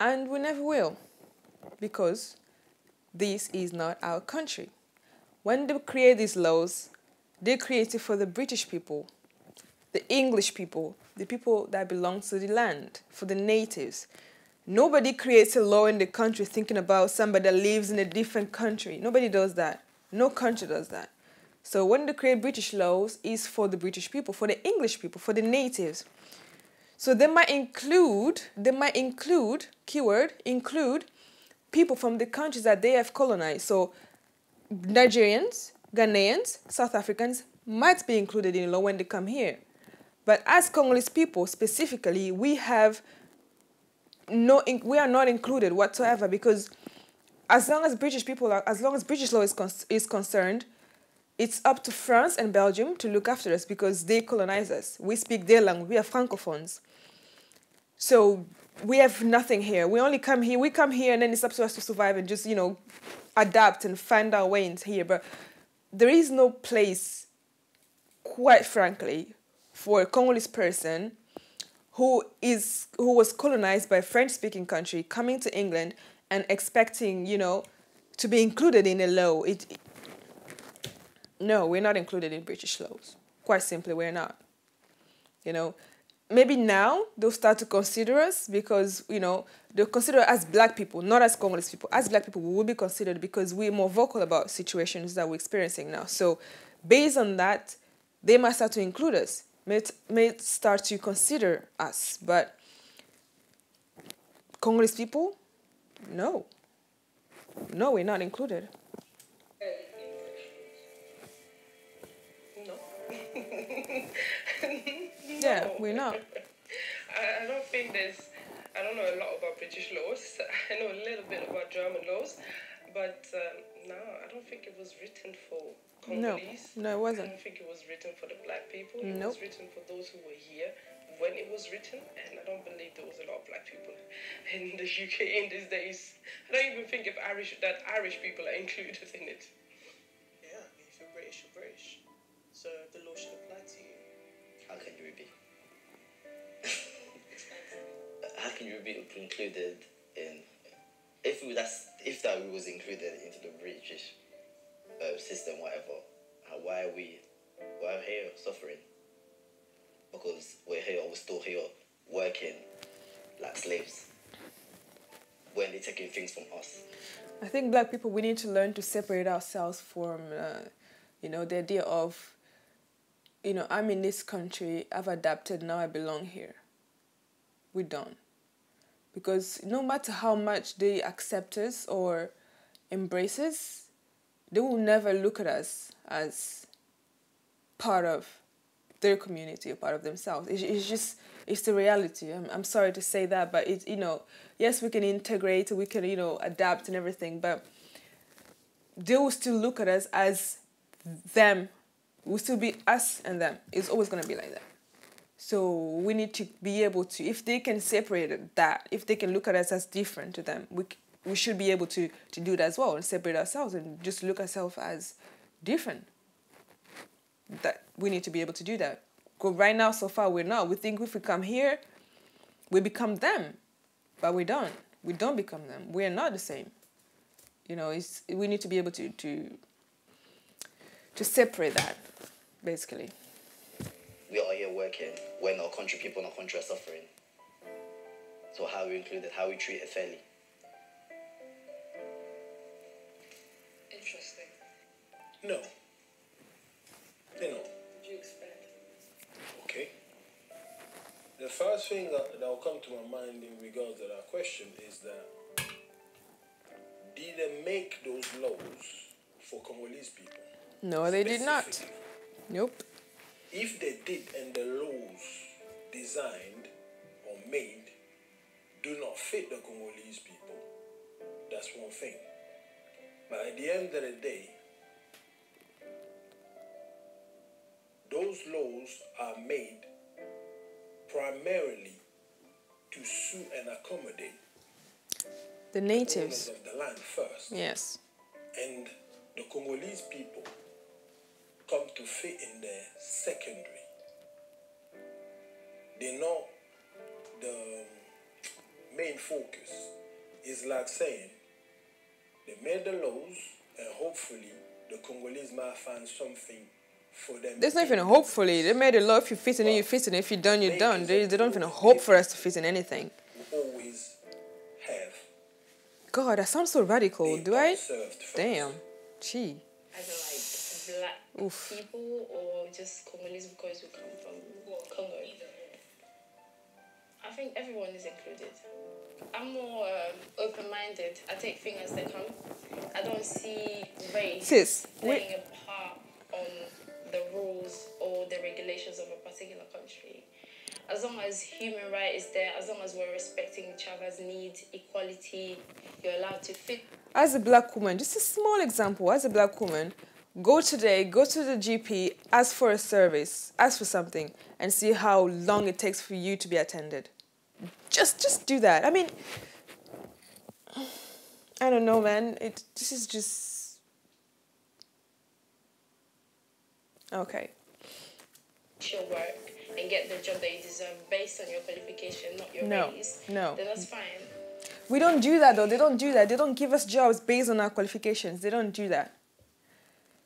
And we never will. because this is not our country. When they create these laws, they create it for the British people, the English people, the people that belong to the land, for the natives. Nobody creates a law in the country thinking about somebody that lives in a different country. Nobody does that. No country does that. So when they create British laws, is for the British people, for the English people, for the natives. So they might include, they might include, keyword, include people from the countries that they have colonized. So Nigerians, Ghanaians, South Africans might be included in law when they come here. But as Congolese people specifically, we have no, we are not included whatsoever because as long as British people are, as long as British law is, con- is concerned, it's up to France and Belgium to look after us because they colonize us. We speak their language. We are francophones. So we have nothing here. We only come here. We come here, and then it's up to us to survive and just you know adapt and find our way into here. But there is no place, quite frankly, for a Congolese person who is who was colonized by a French-speaking country coming to England and expecting, you know, to be included in a law. It, no, we're not included in British laws. Quite simply, we're not. You know, maybe now they'll start to consider us because you know they'll consider us as black people not as congolese people as black people we will be considered because we're more vocal about situations that we're experiencing now so based on that they might start to include us may, may start to consider us but congolese people no no we're not included No. yeah we're not I, I don't think there's. I don't know a lot about British laws. I know a little bit about German laws, but um, no, I don't think it was written for Congolese. no it wasn't I don't think it was written for the black people. It Nope. was written for those who were here when it was written, and I don't believe there was a lot of black people in the UK in these days. I don't even think if Irish that Irish people are included in it. Yeah, if you're British, you're British. So the law should apply to you. How can you be? How can you be included in? If that's if that was included into the British uh, system, whatever, And why are we, why we here suffering? Because we're here, we're still here working like slaves. When they're taking things from us. I think black people we need to learn to separate ourselves from uh, you know the idea of you know I'm in this country I've adapted now I belong here. We don't. Because no matter how much they accept us or embrace us, they will never look at us as part of their community or part of themselves. It's, it's just it's the reality. I'm, I'm sorry to say that, but it's you know yes we can integrate, we can you know adapt and everything, but they will still look at us as them. We'll still be us and them. It's always gonna be like that. So we need to be able to, if they can separate that, if they can look at us as different to them, we, we should be able to, to do that as well and separate ourselves and just look ourselves as different. That we need to be able to do that. Because right now, so far, we're not. We think if we come here, we become them, but we don't. We don't become them. We are not the same. You know, it's we need to be able to to to separate that, basically. We are here working when our country people our country are suffering. So how we included? How are we treated fairly? No. You know, Would you expand? okay. The first thing that, that will come to my mind in regards to that question is that did they make those laws for Congolese people? No, they did not. Nope. If they did and the laws designed or made do not fit the Congolese people, that's one thing. But at the end of the day, those laws are made primarily to suit and accommodate The natives. of the land first. Yes. And the Congolese people come to fit in there secondary. They're not the main focus. It's like saying They made the laws, and hopefully the Congolese might find something for them. There's not even hopefully. They made a law. If you fit in it, you fit in. If you're done, you're done. They, they don't even hope for us to fit in anything. Always have. God, that sounds so radical. been Do I? observed first. Damn. Gee. As in like black Oof. people or just Congolese because we come from Congo? I think everyone is included. I'm more um, open-minded. I take things as they come. I don't see race Sis, playing a part on the rules or the regulations of a particular country. As long as human right is there, as long as we're respecting each other's needs, equality, you're allowed to fit As a black woman, just a small example. As a black woman, go today, go to the GP, ask for a service, ask for something, and see how long it takes for you to be attended. Just, just do that. I mean, I don't know, man. It. This is just. Okay. your work and get the job that you deserve based on your qualification, not your No, race, no. then that's fine. We don't do that though. They don't do that. They don't give us jobs based on our qualifications. They don't do that.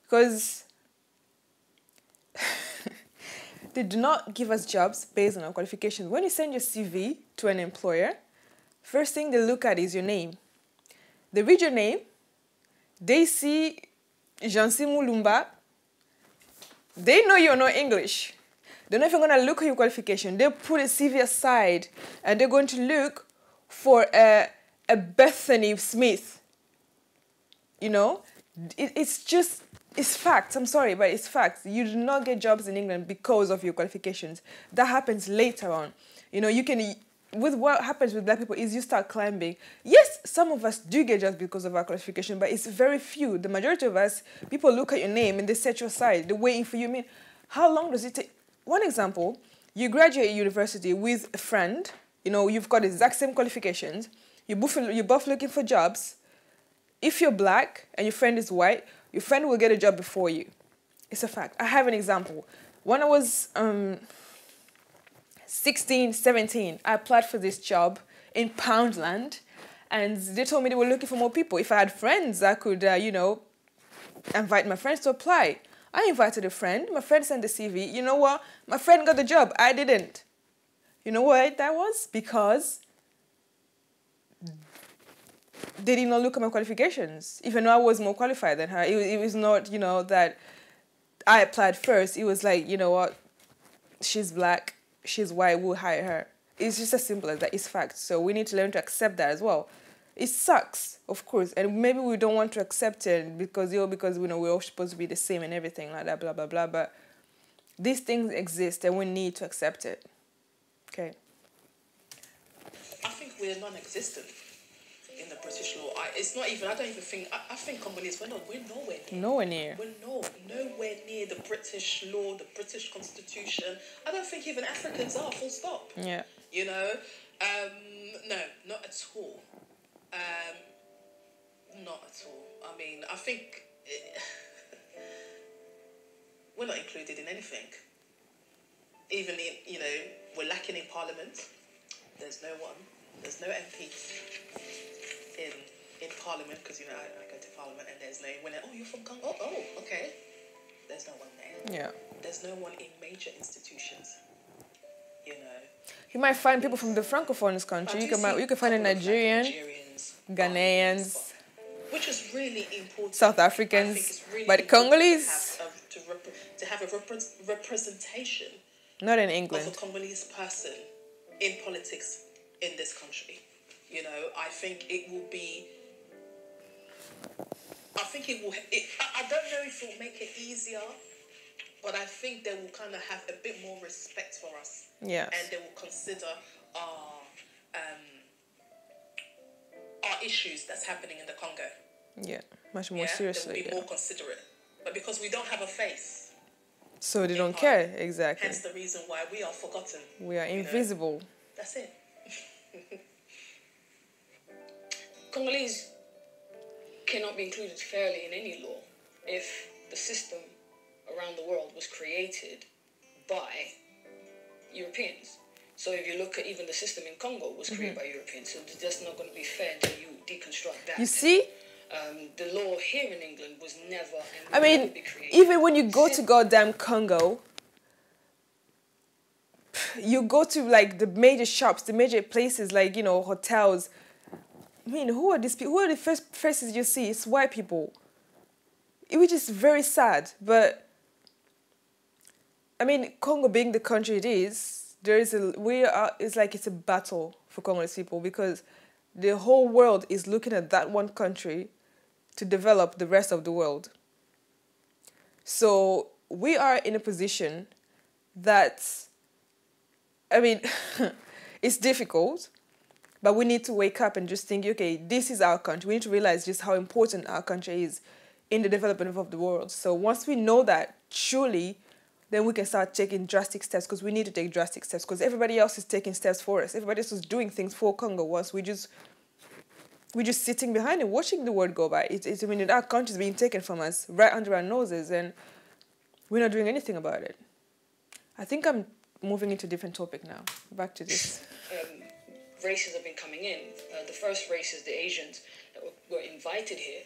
Because they do not give us jobs based on our qualifications. When you send your CV to an employer, first thing they look at is your name. They read your name, they see Jansi Mulumba, they know you're not English. They're not even gonna look at your qualification. They put a CV aside and they're going to look for a, a Bethany Smith. You know, it, it's just it's facts. I'm sorry, but it's facts. You do not get jobs in England because of your qualifications. That happens later on. You know, you can with what happens with black people is you start climbing. Yes, some of us do get jobs because of our qualification, but it's very few. The majority of us, people look at your name and they set you aside. They're waiting for you. I mean, how long does it take? One example, you graduate university with a friend, you know, you've got the exact same qualifications, you both, you're both looking for jobs. If you're black and your friend is white, your friend will get a job before you. It's a fact. I have an example. When I was um, 16, 17, I applied for this job in Poundland and they told me they were looking for more people. If I had friends, I could, uh, you know, invite my friends to apply. I invited a friend. My friend sent the CV. You know what? My friend got the job. I didn't. You know why that was? Because they did not look at my qualifications, even though I was more qualified than her. It, it was not, you know, that I applied first. It was like, you know what? She's black. She's why We'll hire her. It's just as simple as that. It's fact. So we need to learn to accept that as well. It sucks, of course, and maybe we don't want to accept it because you know because we know we're all supposed to be the same and everything like that, blah blah blah. But these things exist, and we need to accept it. Okay. I think we're non-existent in the British law. I, it's not even. I don't even think. I, I think Congolese. We're not. We're nowhere near. Nowhere near. We're no, nowhere near the British law, the British constitution. I don't think even Africans are. Full stop. Yeah. You know, um, no, not at all. Um, not at all. I mean, I think eh, we're not included in anything. Even in, you know, we're lacking in Parliament. There's no one. There's no MPs in in Parliament because you know I, I go to Parliament and there's no when oh you're from Congo oh oh okay. There's no one there. Yeah. There's no one in major institutions. You know. You might find people from the francophones country. You can, see you can find a Nigerian, Nigerians, Ghanaians, which is really important. South I Africans, think it's really but important Congolese, to have, a, to have a repre- representation not in England of a Congolese person in politics in this country. You know, I think it will be. I think it will. It, I don't know if it will make it easier, but I think they will kind of have a bit more respect for us Yes. and they will consider our um, our issues that's happening in the Congo. Yeah. Much more yeah? They seriously. will be Yeah. more considerate. But because we don't have a face, So they don't care. Exactly. hence the reason why we are forgotten. We are you know. invisible. That's it. Congolese cannot be included fairly in any law if the system around the world was created by Europeans. So if you look at even the system in Congo was created by Europeans, so it's just not going to be fair until you deconstruct that. You see? Um, the law here in England was never. I mean, even when you go to goddamn Congo, you go to like the major shops, the major places like you know hotels. I mean, who are these people? Who are the first faces you see? It's white people. It- Which is very sad, but I mean, Congo being the country it is, there is a we are. It's like it's a battle for Congolese people because the whole world is looking at that one country to develop the rest of the world. So we are in a position that, I mean, it's difficult, but we need to wake up and just think, okay, this is our country. We need to realize just how important our country is in the development of the world. So once we know that, surely, then we can start taking drastic steps because we need to take drastic steps because everybody else is taking steps for us. Everybody else is doing things for Congo. Once we just we're just sitting behind and watching the world go by. It's, it's I mean, our country is being taken from us right under our noses, and we're not doing anything about it. I think I'm moving into a different topic now. Back to this. um, races have been coming in. Uh, the first races, the Asians, that were, were invited here.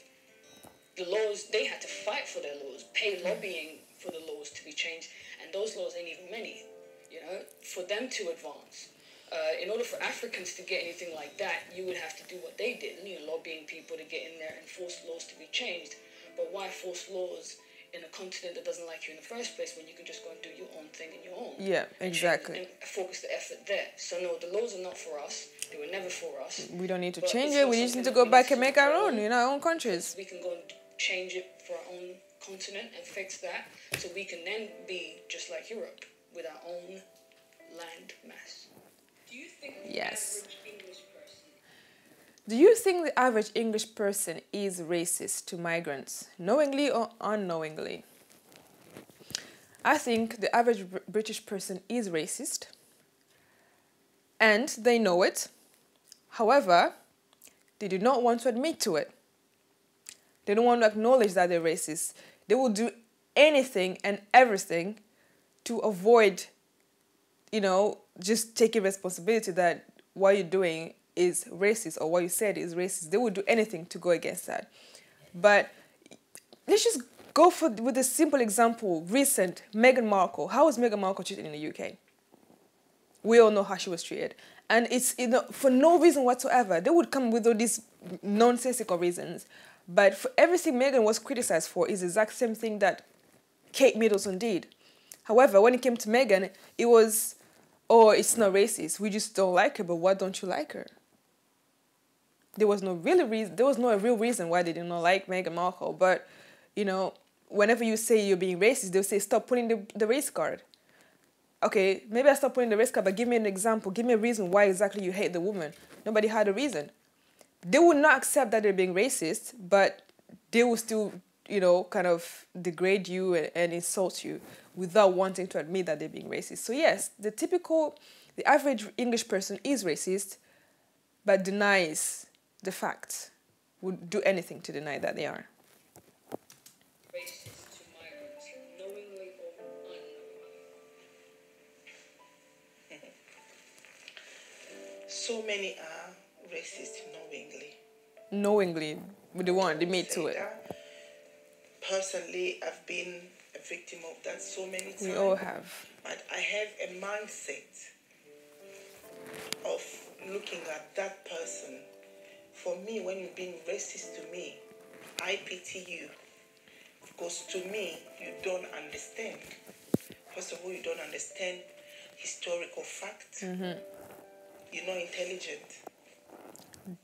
The laws, they had to fight for their laws, pay lobbying for the laws to be changed, and those laws ain't even many, you know, for them to advance. Uh, in order for Africans to get anything like that, you would have to do what they did, you know, lobbying people to get in there and force laws to be changed. But why force laws in a continent that doesn't like you in the first place when you can just go and do your own thing in your own? Yeah, exactly. and focus the effort there. So no, the laws are not for us. They were never for us. We don't need to change it. We just need to go back and make our own, own in our own countries. We can go and change it for our own continent and fix that, so we can then be just like Europe with our own land mass. Do you think Yes. Do you think the average English person is racist to migrants, knowingly or unknowingly? I think the average British person is racist, and they know it. However, they do not want to admit to it. They don't want to acknowledge that they're racist. They will do anything and everything to avoid, you know, just taking responsibility that what you're doing is racist or what you said is racist. They will do anything to go against that. But let's just go for with a simple example. Recent Meghan Markle. How was Meghan Markle treated in the UK? We all know how she was treated, and it's you know for no reason whatsoever. They would come with all these nonsensical reasons, but for everything Meghan was criticized for is the exact same thing that Kate Middleton did. However, when it came to Meghan, it was, oh, it's not racist. We just don't like her. But why don't you like her? There was no really reason. There was no real reason why they did not like Meghan Markle. But, you know, whenever you say you're being racist, they'll say stop putting the the race card. Okay, maybe I stop putting the race card, but give me an example. Give me a reason why exactly you hate the woman. Nobody had a reason. They would not accept that they're being racist, but they will still, you know, kind of degrade you and, and insult you without wanting to admit that they're being racist. So yes, the typical, the average English person is racist, but denies the facts would do anything to deny that they are. Racist to migrants, knowingly or unknowingly. So many are racist knowingly. Knowingly, with the one, they made to it. Personally, I've been a victim of that so many times. We all have. But I have a mindset of looking at that person. For me, when you're being racist to me, I pity you. Because to me, you don't understand. First of all, you don't understand historical facts. You're not intelligent.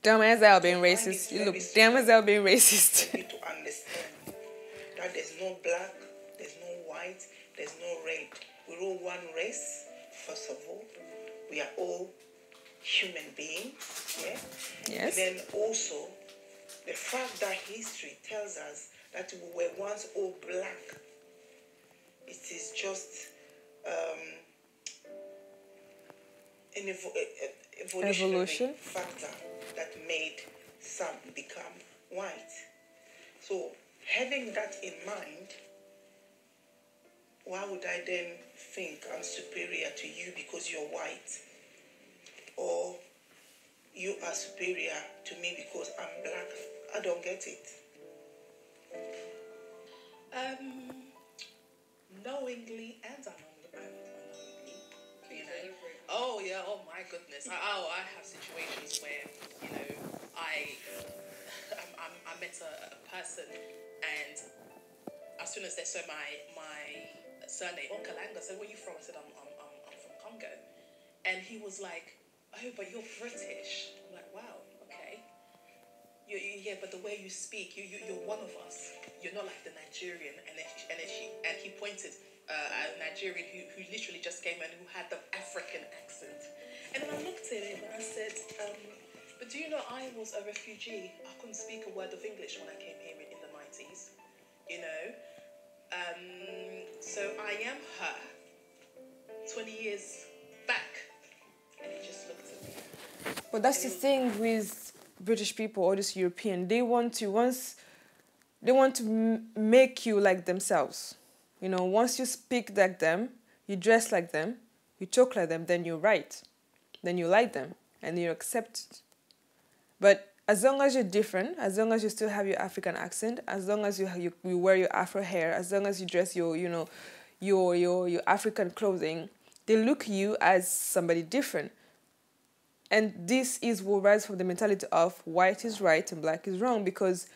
Dumb as hell being racist. You look damn as hell being racist. You to understand that there's no black, there's no white, there's no red. We're all one race, first of all. We are all human beings. Yeah? Yes. And then also, the fact that history tells us that we were once all black, it is just um, an evo- a- a- evolutionary Evolution. factor that made some become white. So, having that in mind, why would I then think I'm superior to you because you're white? Or you are superior to me because I'm black. I don't get it. Um, knowingly and unknowingly. you know. Oh yeah. Oh my goodness. I, oh, I have situations where you know I I'm, I'm, I met a, a person and as soon as they saw my my surname, Onkalanga said, "Where are you from?" I said, "I'm I'm, I'm, I'm from Congo," and he was like, "Oh, but you're British." I'm like, "Wow, okay." You, you, yeah, but the way you speak, you, you you're one of us. You're not like the Nigerian. And she, and she and he pointed uh, at a Nigerian who, who literally just came and who had the African accent. And I looked at him and I said, um, "But do you know I was a refugee? I couldn't speak a word of English when I came here in the nineties. You know." Um, so I am her. 20 years But that's the thing with British people or just European. They want to once they want to make you like themselves. You know, once you speak like them, you dress like them, you talk like them, then you're right. Then you like them and you accept it. But as long as you're different, as long as you still have your African accent, as long as you you, you wear your Afro hair, as long as you dress your you know your your your African clothing, they look you as somebody different. And this is what rises from the mentality of white is right and black is wrong because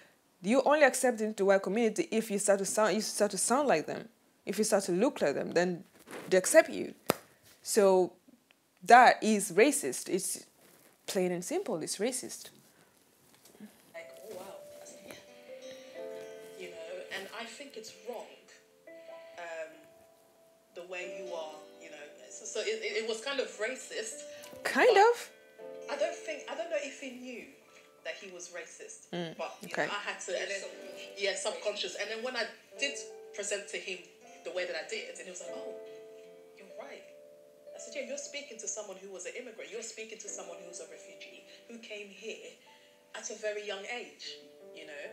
you only accept into the white community if you start to sound you start to sound like them. If you start to look like them, then they accept you. So that is racist. It's plain and simple, it's racist. Like, oh wow. You know, and I think it's wrong. Um, the way you are, you know. So, so it, it was kind of racist. Kind of. I don't think I don't know if he knew that he was racist, mm, but you okay. know, I had to, and then yeah, subconscious. And then when I did present to him the way that I did, and he was like, "Oh, you're right." I said, "Yeah, you're speaking to someone who was an immigrant. You're speaking to someone who was a refugee who came here at a very young age. You know,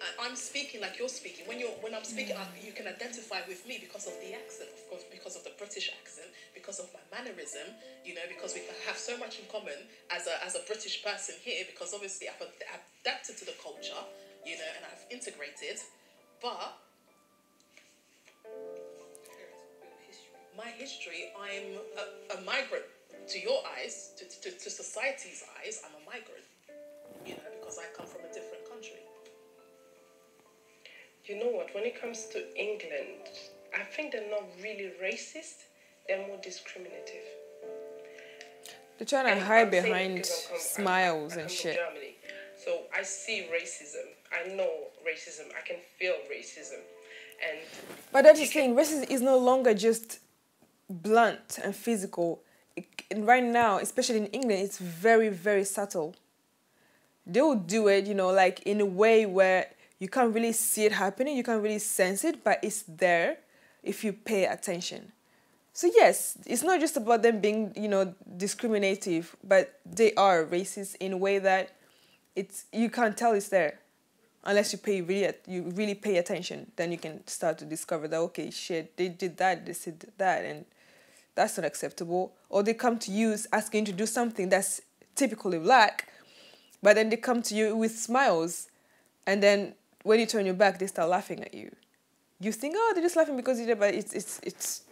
Uh, I'm speaking like you're speaking. When you're when I'm speaking, I, you can identify with me because of the accent, of course, because of the British accent, because of my mannerism. You know, because we have so much in common as a as a British person here. Because obviously I've ad- adapted to the culture, you know, and I've integrated. But my history, I'm a, a migrant to your eyes, to, to, to society's eyes. I'm a migrant. You know, because I come from a different. You know what? When it comes to England, I think they're not really racist. They're more discriminative. They're trying to And hide behind come- smiles I and shit. Germany, so I see racism. I know racism. I can feel racism, and But that's the thing, racism is no longer just blunt and physical. It, and right now, especially in England, it's very, very subtle. They will do it, you know, like in a way where you can't really see it happening, you can't really sense it, but it's there if you pay attention. So yes, it's not just about them being, you know, discriminative, but they are racist in a way that it's you can't tell it's there unless you pay really you really pay attention then you can start to discover that okay shit they did that they said that and that's not acceptable or they come to you asking you to do something that's typically black but then they come to you with smiles and then when you turn your back they start laughing at you. You think oh they're just laughing because you did but it's it's it's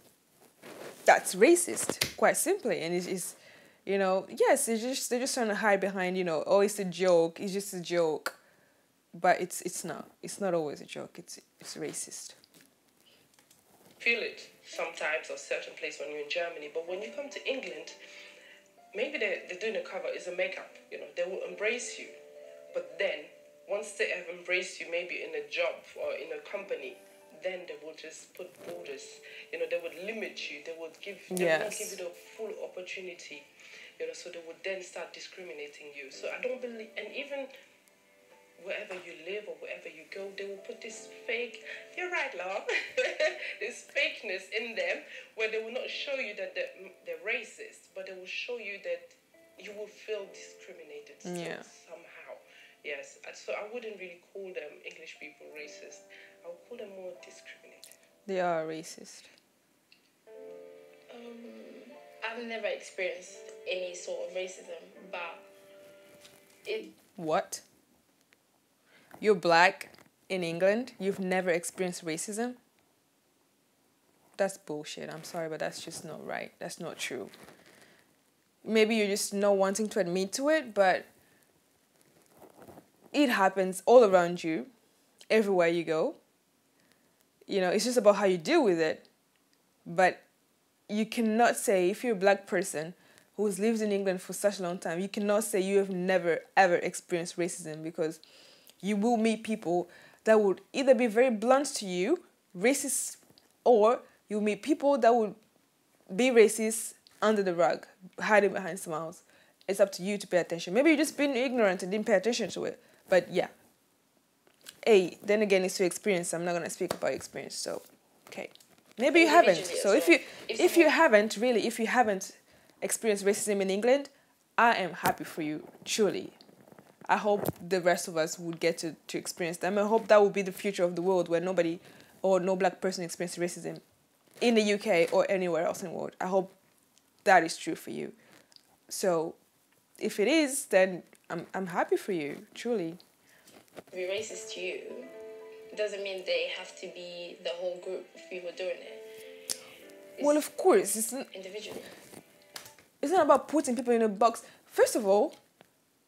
that's racist quite simply. And it's, it's you know yes it's just they're just trying to hide behind you know oh it's a joke. It's just a joke. But it's it's not. It's not always a joke. It's it's racist. Feel it sometimes or certain place when you're in Germany. But when you come to England, maybe they're, they're doing a cover, it's a makeup, you know, they will embrace you. But then, once they have embraced you, maybe in a job or in a company, then they will just put borders. You know, they would limit you. They would give. They won't give you the full opportunity. You know, so they would then start discriminating you. So I don't believe, and even wherever you live or wherever you go, they will put this fake, you're right, love, this fakeness in them where they will not show you that they're, they're racist, but they will show you that you will feel discriminated Yeah. somehow. Yes, so I wouldn't really call them English people racist. I would call them more discriminated. they are racist Um, I've never experienced any sort of racism, but It What? You're black in England. You've never experienced racism. That's bullshit. I'm sorry, but that's just not right. That's not true. Maybe you're just not wanting to admit to it, but it happens all around you, everywhere you go. You know, it's just about how you deal with it. But you cannot say, if you're a black person who's lived in England for such a long time, you cannot say you have never ever experienced racism because you will meet people that would either be very blunt to you, racist, or you'll meet people that would be racist under the rug, hiding behind smiles. It's up to you to pay attention. Maybe you're just been ignorant and didn't pay attention to it. But yeah. Hey, then again, it's your experience. I'm not gonna speak about experience. So, okay. Maybe you haven't. So if you If you haven't really, if you haven't experienced racism in England, I am happy for you. Truly. I hope the rest of us would get to, to experience them. I hope that will be the future of the world where nobody or no black person experiences racism in the UK or anywhere else in the world. I hope that is true for you. So if it is, then I'm I'm happy for you, truly. be racist to you doesn't mean they have to be the whole group of people doing it. It's Well, of course, it's n- individually. it's not about putting people in a box. First of all,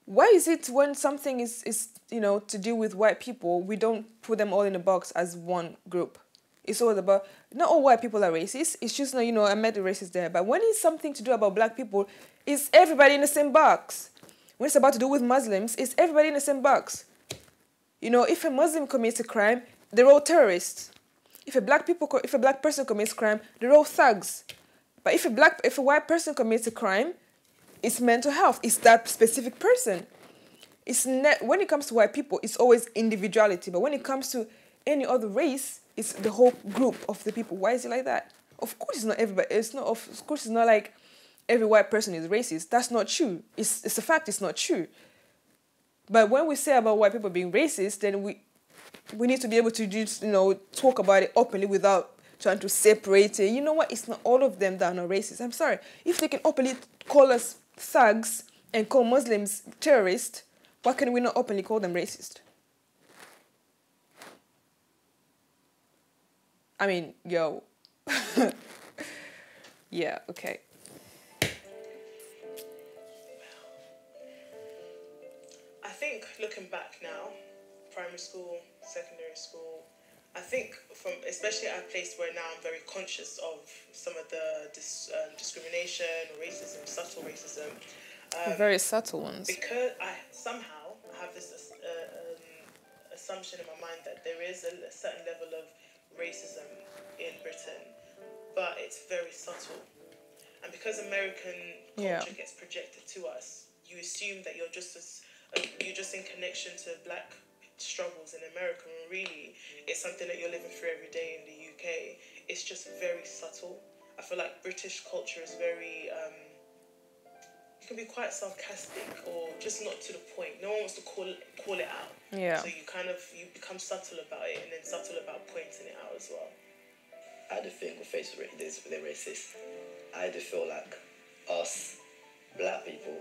why is it when something is, is you know to do with white people, we don't put them all in a box as one group? It's always about not all white people are racist. It's just not you know I met the racist there, but when it's something to do about black people, it's everybody in the same box. When it's about to do with Muslims, it's everybody in the same box. You know, if a Muslim commits a crime, they're all terrorists. If a black people, if a black person commits crime, they're all thugs. But if a black, if a white person commits a crime, it's mental health. It's that specific person. It's when it comes to white people, it's always individuality. But when it comes to any other race, it's the whole group of the people. Why is it like that? Of course, it's not everybody. It's not. Of course, it's not like every white person is racist. That's not true. It's it's a fact. It's not true. But when we say about white people being racist, then we we need to be able to just you know talk about it openly without trying to separate it. You know what? It's not all of them that are not racist. I'm sorry. If they can openly call us thugs and call Muslims terrorists, why can we not openly call them racist? I mean, yo. yeah, okay. Looking back now, primary school, secondary school, I think from especially at a place where now I'm very conscious of some of the dis, um, discrimination, racism, subtle racism. Um, Very subtle ones. because I somehow have this uh, um, assumption in my mind that there is a, a certain level of racism in Britain, but it's very subtle. And because American culture Yeah. gets projected to us, you assume that you're just as you're just in connection to black struggles in America, and really, it's something that you're living through every day in the UK. It's just very subtle. I feel like British culture is very. Um, you can be quite sarcastic or just not to the point. No one wants to call it, call it out. Yeah. So you kind of you become subtle about it and then subtle about pointing it out as well. I do think we face ra- this with the racist. I do feel like us, black people,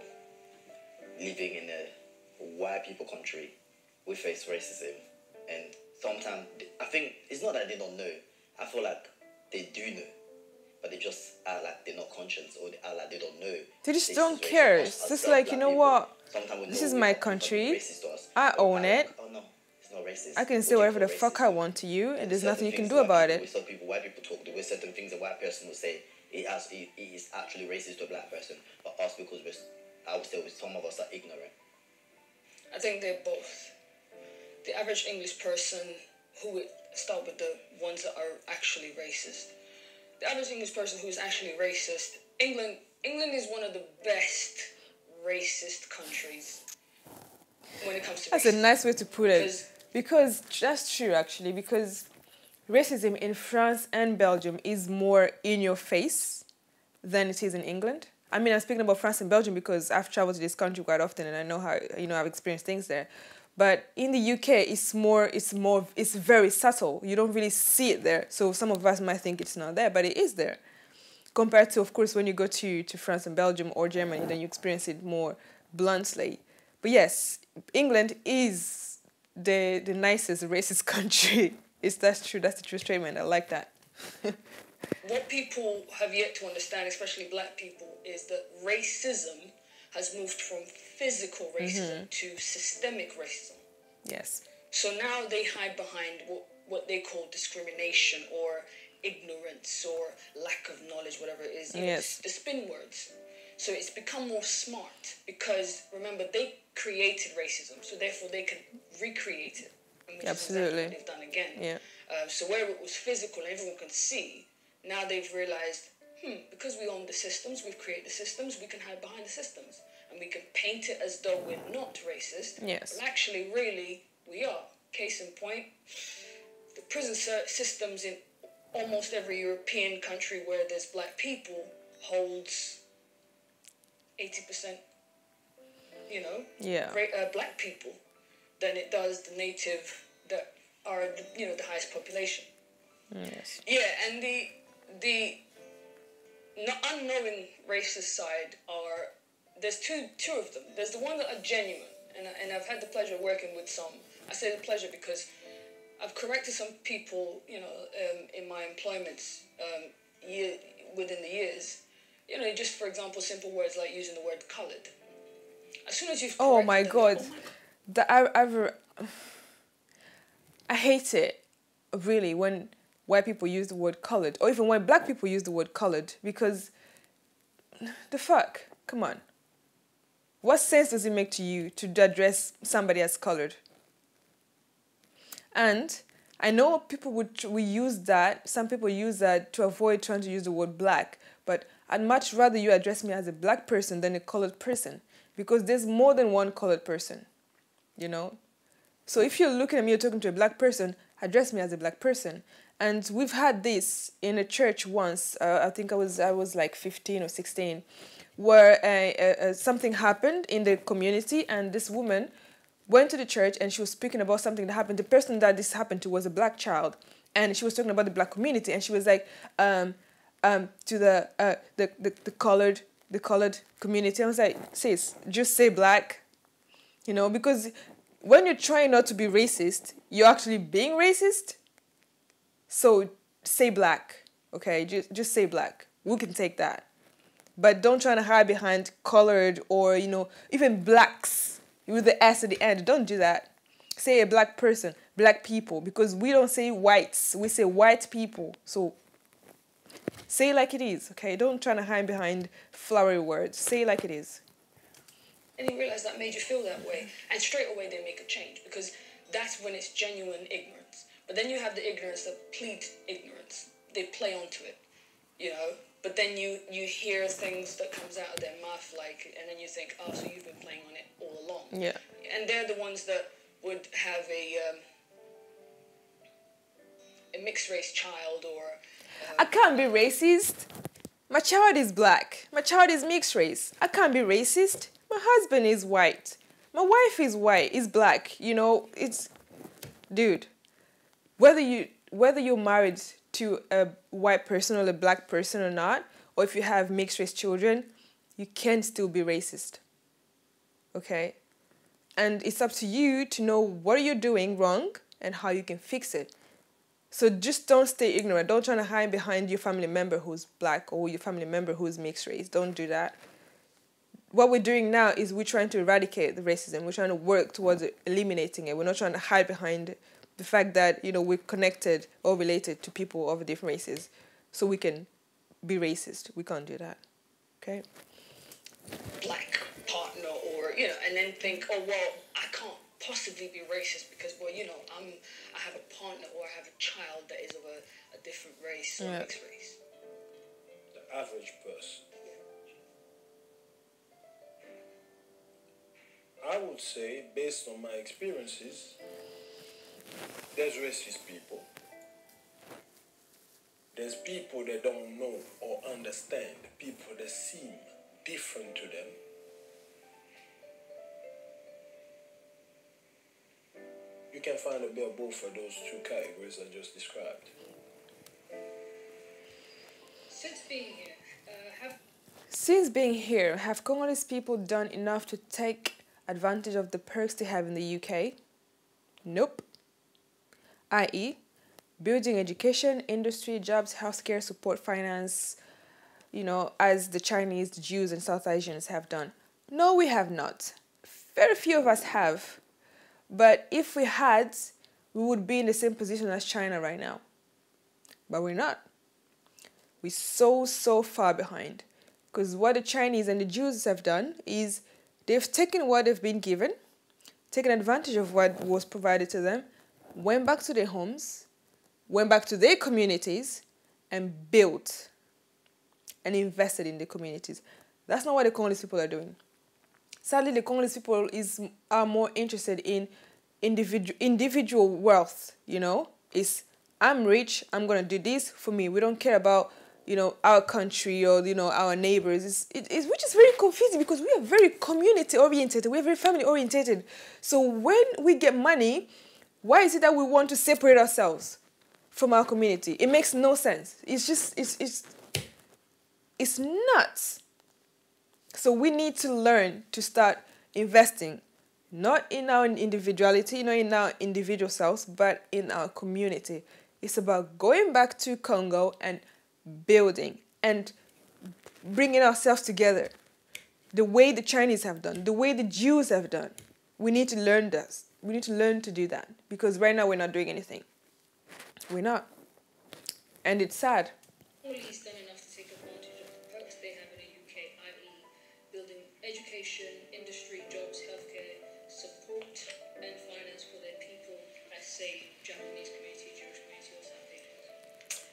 living in a white people country, we face racism, and sometimes I think it's not that they don't know. I feel like they do know, but they just are like they're not conscious or they are like they don't know. They just this don't care. It's just like, you know people, what? sometimes This is my are- it's not country. racist I own like, it. Oh no, not. I can say whatever the call fuck I want to you, and there's certain nothing you can do about people, it. Some people, white people talk the way certain things a white person will say it, has, it, it is actually racist to a black person, but us because we're, I would say some of us are ignorant. I think they're both. The average English person who would start with the ones that are actually racist. The average English person who is actually racist, England England is one of the best racist countries when it comes to That's a nice way to put it. Because- Because that's true, actually. Because racism in France and Belgium is more in your face than it is in England. I mean, I'm speaking about France and Belgium because I've traveled to this country quite often and I know how you know I've experienced things there. But in the UK, it's more, it's more, it's very subtle. You don't really see it there. So some of us might think it's not there, but it is there. Compared to, of course, when you go to, to France and Belgium or Germany, then you experience it more bluntly. But yes, England is the the nicest racist country. Is that's true? That's the true statement. I like that. what people have yet to understand, especially black people, is that racism has moved from physical racism to systemic racism. Yes. So now they hide behind what, what they call discrimination or ignorance or lack of knowledge, whatever it is. Yes. the, spin words. So it's become more smart because remember they created racism, so therefore they can recreate it. and which is exactly Absolutely. what they've done again. Yeah. Uh, so where it was physical everyone can see, now they've realized, hmm, because we own the systems, we've created the systems, we can hide behind the systems. And we can paint it as though we're not racist. Yes. But actually, really, we are. Case in point, the prison systems in almost every European country where there's black people holds 80%, you know, Yeah. ra- uh, black people than it does the native that are, the, you know, the highest population. Yes. Yeah, and the the no, unknowing racist side are there's two two of them. There's the one that are genuine, and I- and I've had the pleasure of working with some. I say the pleasure because I've corrected some people, you know, um, in my employments um, year within the years. You know, just for example, simple words like using the word coloured. As soon as you've Oh my them, god. oh my The I I've, I hate it really when white people use the word colored or even when black people use the word colored because the fuck? Come on. What sense does it make to you to address somebody as colored? And i know people would will use that some people use that to avoid trying to use the word black but i'd much rather you address me as a black person than a colored person because there's more than one colored person you know? So if you're looking at me, you're talking to a black person, address me as a black person. And we've had this in a church once. Uh, I think I was I was like fifteen or sixteen, where uh, uh, something happened in the community, and this woman went to the church and she was speaking about something that happened. The person that this happened to was a black child, and she was talking about the black community, and she was like, um, um, to the uh, the, the the colored the colored community. I was like, sis, just say black you know because when you're trying not to be racist you're actually being racist so say black okay? Just just say black. We can take that. But don't try to hide behind colored or you know even blacks with the s at the end. Don't do that. Say a black person black people because we don't say whites. We say white people. So say like it is okay? Don't try to hide behind flowery words. Say like it is. And you realize that made you feel that way. And straight away they make a change because that's when it's genuine ignorance but then you have the ignorance that plead ignorance they play onto it you know but then you you hear things that comes out of their mouth like and then you think oh so you've been playing on it all along yeah and they're the ones that would have a um, a mixed race child or I can't be racist. My child is black. My child is mixed race. I can't be racist. My husband is white. My wife is white, is black. You know, it's dude. Whether you whether you're married to a white person or a black person or not, or if you have mixed race children, you can still be racist. Okay? And it's up to you to know what you're doing wrong and how you can fix it. So just don't stay ignorant. Don't try to hide behind your family member who's black or your family member who's mixed race. Don't do that. What we're doing now is we're trying to eradicate the racism. We're trying to work towards eliminating it. We're not trying to hide behind the fact that you know we're connected or related to people of different races, so we can be racist. We can't do that. Okay. black partner or you know and then think oh well i can't possibly be racist because well you know i'm i have a partner or i have a child that is of a, a different race or Yeah. mixed race The average person. I would say, based on my experiences, there's racist people. There's people that don't know or understand, people that seem different to them. You can find a bit of both of those two categories I just described. Since being here, uh, have Since being here, have Congolese people done enough to take advantage of the perks they have in the UK? Nope. I.e., building education, industry, jobs, healthcare, support, finance, you know, as the Chinese, the Jews, and South Asians have done. No, we have not. Very few of us have. But if we had, we would be in the same position as China right now. But we're not. We're so, so far behind. Because what the Chinese and the Jews have done is they've taken what they've been given, taken advantage of what was provided to them, went back to their homes, went back to their communities, and built and invested in the communities. That's not what the Congolese people are doing. Sadly, the Congolese people is are more interested in individual individual wealth. You know, is I'm rich, I'm gonna do this for me. We don't care about you know our country or you know our neighbors. It's, it, it's which is very confusing because we are very community oriented. We are very family oriented. So when we get money, why is it that we want to separate ourselves from our community? It makes no sense. It's just it's it's it's nuts. So we need to learn to start investing not in our individuality, not in our individual selves, but in our community. It's about going back to Congo and building and bringing ourselves together. The way the Chinese have done, the way the Jews have done. We need to learn this. We need to learn to do that because right now we're not doing anything. We're not. And it's sad. education, industry, jobs, healthcare, support and finance for their people, as say Japanese community, Jewish community, or South Asians?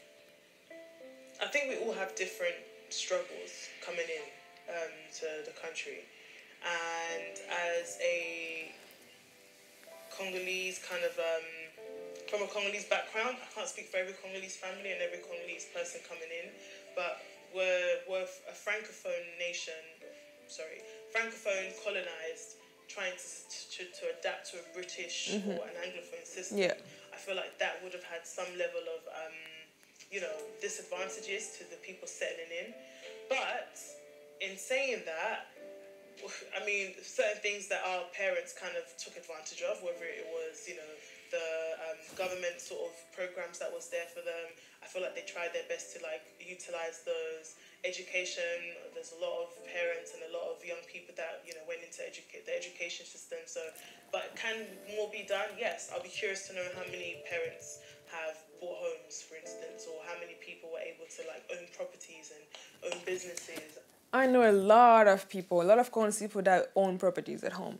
I think we all have different struggles coming in um, to the country, and as a Congolese kind of um, from a Congolese background, I can't speak for every Congolese family and every Congolese person coming in, but we're, we're a francophone nation sorry, francophone colonized, trying to, to, to adapt to a British mm-hmm. or an Anglophone system. Yeah. I feel like that would have had some level of, um, you know, disadvantages to the people settling in. But in saying that, I mean, certain things that our parents kind of took advantage of, whether it was, you know, the um, government sort of programs that was there for them. I feel like they tried their best to like utilize those education. There's a lot of parents and a lot of young people that you know went into educate the education system. So, but can more be done? Yes, I'll be curious to know how many parents have bought homes, for instance, or how many people were able to like own properties and own businesses. I know a lot of people, a lot of Congolese people that own properties at home.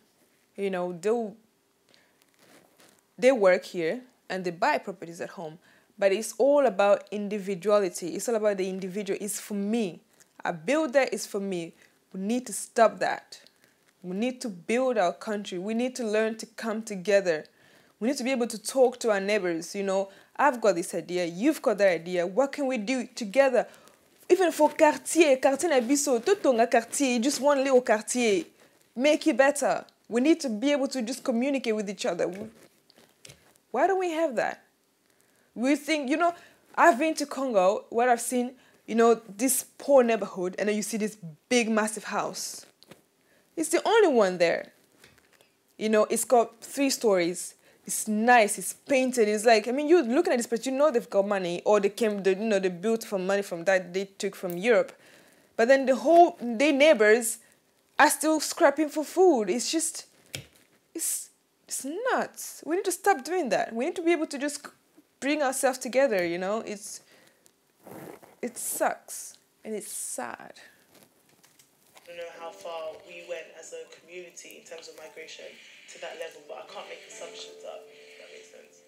You know, they they work here and they buy properties at home but it's all about individuality. It's all about the individual. It's for me. A builder is for me. We need to stop that. We need to build our country. We need to learn to come together. We need to be able to talk to our neighbors. You know, I've got this idea, you've got that idea. What can we do together? Even for quartier, quartier na biso, totonga quartier, just one little quartier. Make it better. We need to be able to just communicate with each other. Why don't we have that? We think, you know, I've been to Congo where I've seen, you know, this poor neighborhood and then you see this big, massive house. It's the only one there. You know, it's got three stories. It's nice. It's painted. It's like I mean, you're looking at this, but you know they've got money, or they came, they, you know, they built from money from that they took from Europe. But then the whole their neighbors are still scrapping for food. It's just, it's it's nuts. We need to stop doing that. We need to be able to just bring ourselves together, you know? It's it sucks and it's sad. I don't know how far we went as a community in terms of migration to that level, but I can't make assumptions up. that makes sense.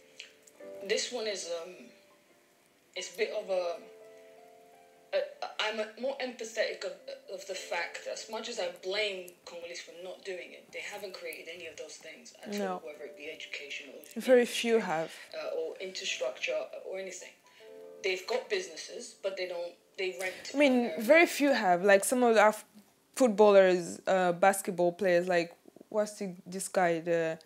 This one is um, it's a bit of a I'm more empathetic of, of the fact that as much as I blame Congolese for not doing it, they haven't created any of those things at no. all, whether it be education or very few have, uh, or infrastructure or anything. They've got businesses, but they don't. They rent. I mean, very few have. Like some of our footballers, uh, basketball players, like what's this guy the.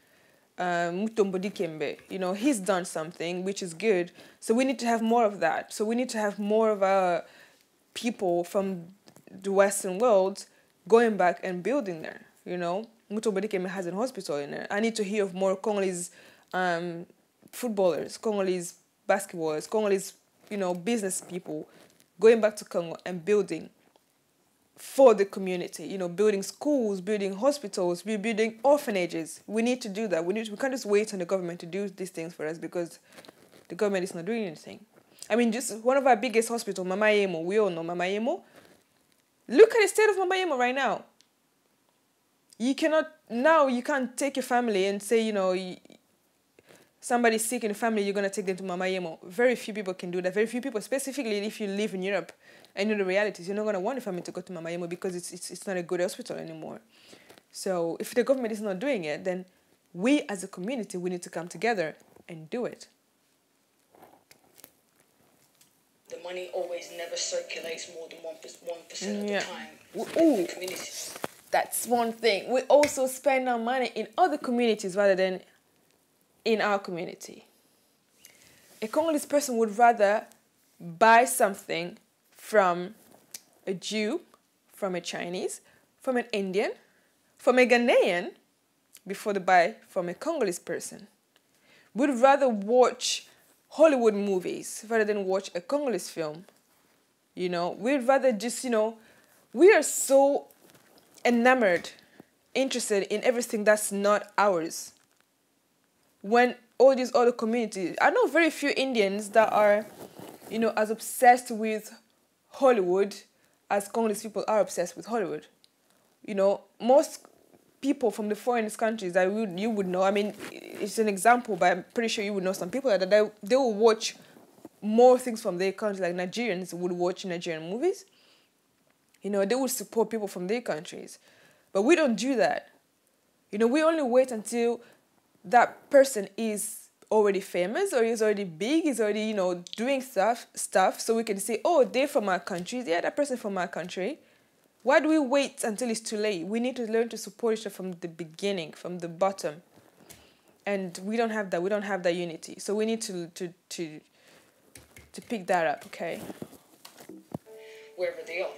Uh, Mutombo Dikembe, you know, he's done something which is good. So we need to have more of that. So we need to have more of our people from the Western world going back and building there, you know? Mutombo Dikembe has a hospital in it. I need to hear of more Congolese um, footballers, Congolese basketballers, Congolese, you know, business people going back to Congo and building for the community, you know, building schools, building hospitals, we're building orphanages. We need to do that. We need to, we can't just wait on the government to do these things for us because the government is not doing anything. I mean, just one of our biggest hospitals, Mama Yemo, we all know Mama Yemo. Look at the state of Mama Yemo right now. You cannot, now you can't take your family and say, you know, somebody's sick in the family, you're going to take them to Mama Yemo. Very few people can do that. Very few people, specifically if you live in Europe and know the realities, you're not going to want your family to go to Mama Yemo because it's, it's, it's not a good hospital anymore. So if the government is not doing it, then we as a community, we need to come together and do it. The money always never circulates more than 1%, 1% of Yeah. the time Ooh. the. That's one thing. We also spend our money in other communities rather than in our community. A Congolese person would rather buy something from a Jew, from a Chinese, from an Indian, from a Ghanaian before they buy from a Congolese person. Would rather watch Hollywood movies rather than watch a Congolese film. You know, we'd rather just, you know, we are so enamored, interested in everything that's not ours. When all these other communities, I know very few Indians that are, you know, as obsessed with Hollywood as Congolese people are obsessed with Hollywood. You know, most people from the foreign countries that would you would know. I mean, it's an example, but I'm pretty sure you would know some people that they they will watch more things from their country. Like Nigerians would watch Nigerian movies. You know, they would support people from their countries, but we don't do that. You know, we only wait until that person is already famous or he's already big, he's already you know doing stuff stuff, so we can say, oh, they're from our country. Yeah, that person from our country. Why do we wait until it's too late? We need to learn to support each other from the beginning, from the bottom. And we don't have that. We don't have that unity. So we need to to to to pick that up, okay? wherever they are.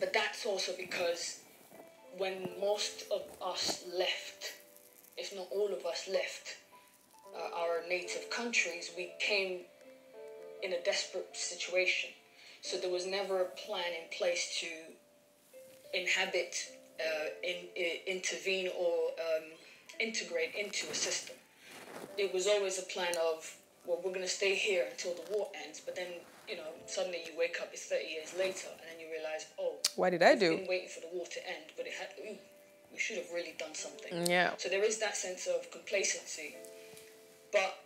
But that's also because when most of us left, if not all of us left uh, our native countries, we came in a desperate situation. So there was never a plan in place to inhabit, uh, in, intervene, or um, integrate into a system. It was always a plan of, well, we're going to stay here until the war ends, but then, you know, suddenly you wake up, it's 30 years later, and then you realize, oh, What did I do? been waiting for the war to end, but it had, ooh, we should have really done something. Yeah. So there is that sense of complacency. But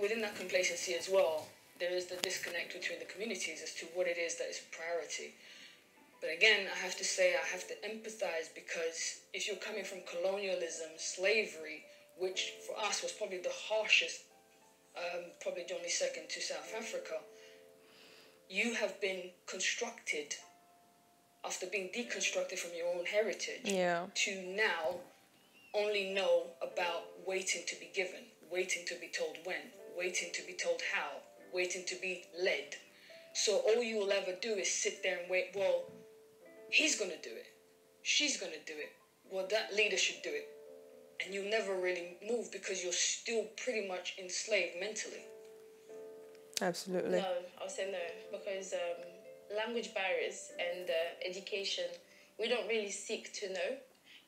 within that complacency as well, there is the disconnect between the communities as to what it is that is priority. But again, I have to say, I have to empathize because if you're coming from colonialism, slavery, which for us was probably the harshest, um, probably only second to South Africa, you have been constructed after being deconstructed from your own heritage Yeah. to now only know about waiting to be given, waiting to be told when, waiting to be told how, waiting to be led. So all you will ever do is sit there and wait, well, he's going to do it. She's going to do it. Well, that leader should do it. And you'll never really move because you're still pretty much enslaved mentally. Absolutely. No, I'll say no because um, language barriers and uh, education, we don't really seek to know.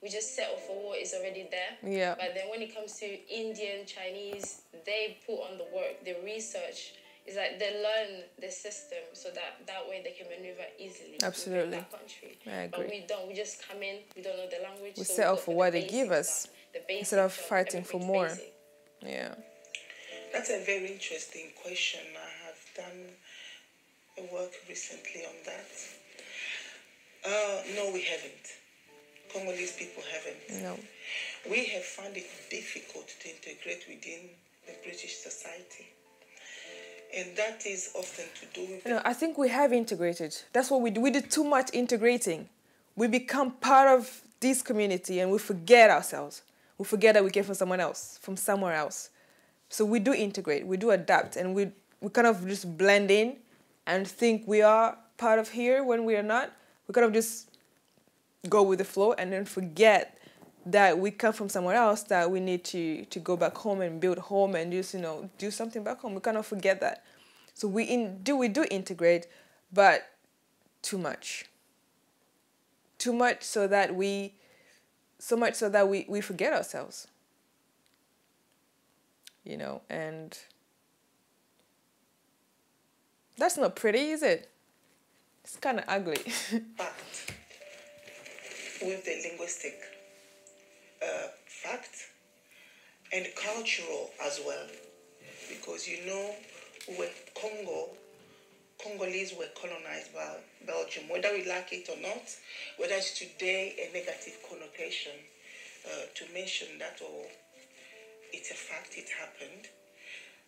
We just settle for what is already there. Yeah. But then when it comes to Indian, Chinese, they put on the work, the research. It's like they learn the system so that that way they can maneuver easily. within Absolutely. That country. I agree. But we don't. We just come in. We don't know the language. We so settle go for the what they give us stuff, the instead of fighting for more. basic. Yeah. That's a very interesting question. I have done a work recently on that. Uh, no, we haven't. Congolese people haven't. No. We have found it difficult to integrate within the British society. And that is often to do with know, I think we have integrated. That's what we do. We did too much integrating. We become part of this community and we forget ourselves. We forget that we came from someone else, from somewhere else. So we do integrate, we do adapt, and we, we kind of just blend in and think we are part of here when we are not. We kind of just go with the flow and then forget that we come from somewhere else that we need to to go back home and build home and just you know do something back home. We cannot forget that. So we in do we do integrate but too much. Too much so that we so much so that we, we forget ourselves. You know and that's not pretty is it? It's kind of ugly with the linguistic uh, fact and cultural as well. Because you know when congo congolese were colonized by belgium whether we like it or not whether it's today a negative connotation uh, to mention that or it's a fact it happened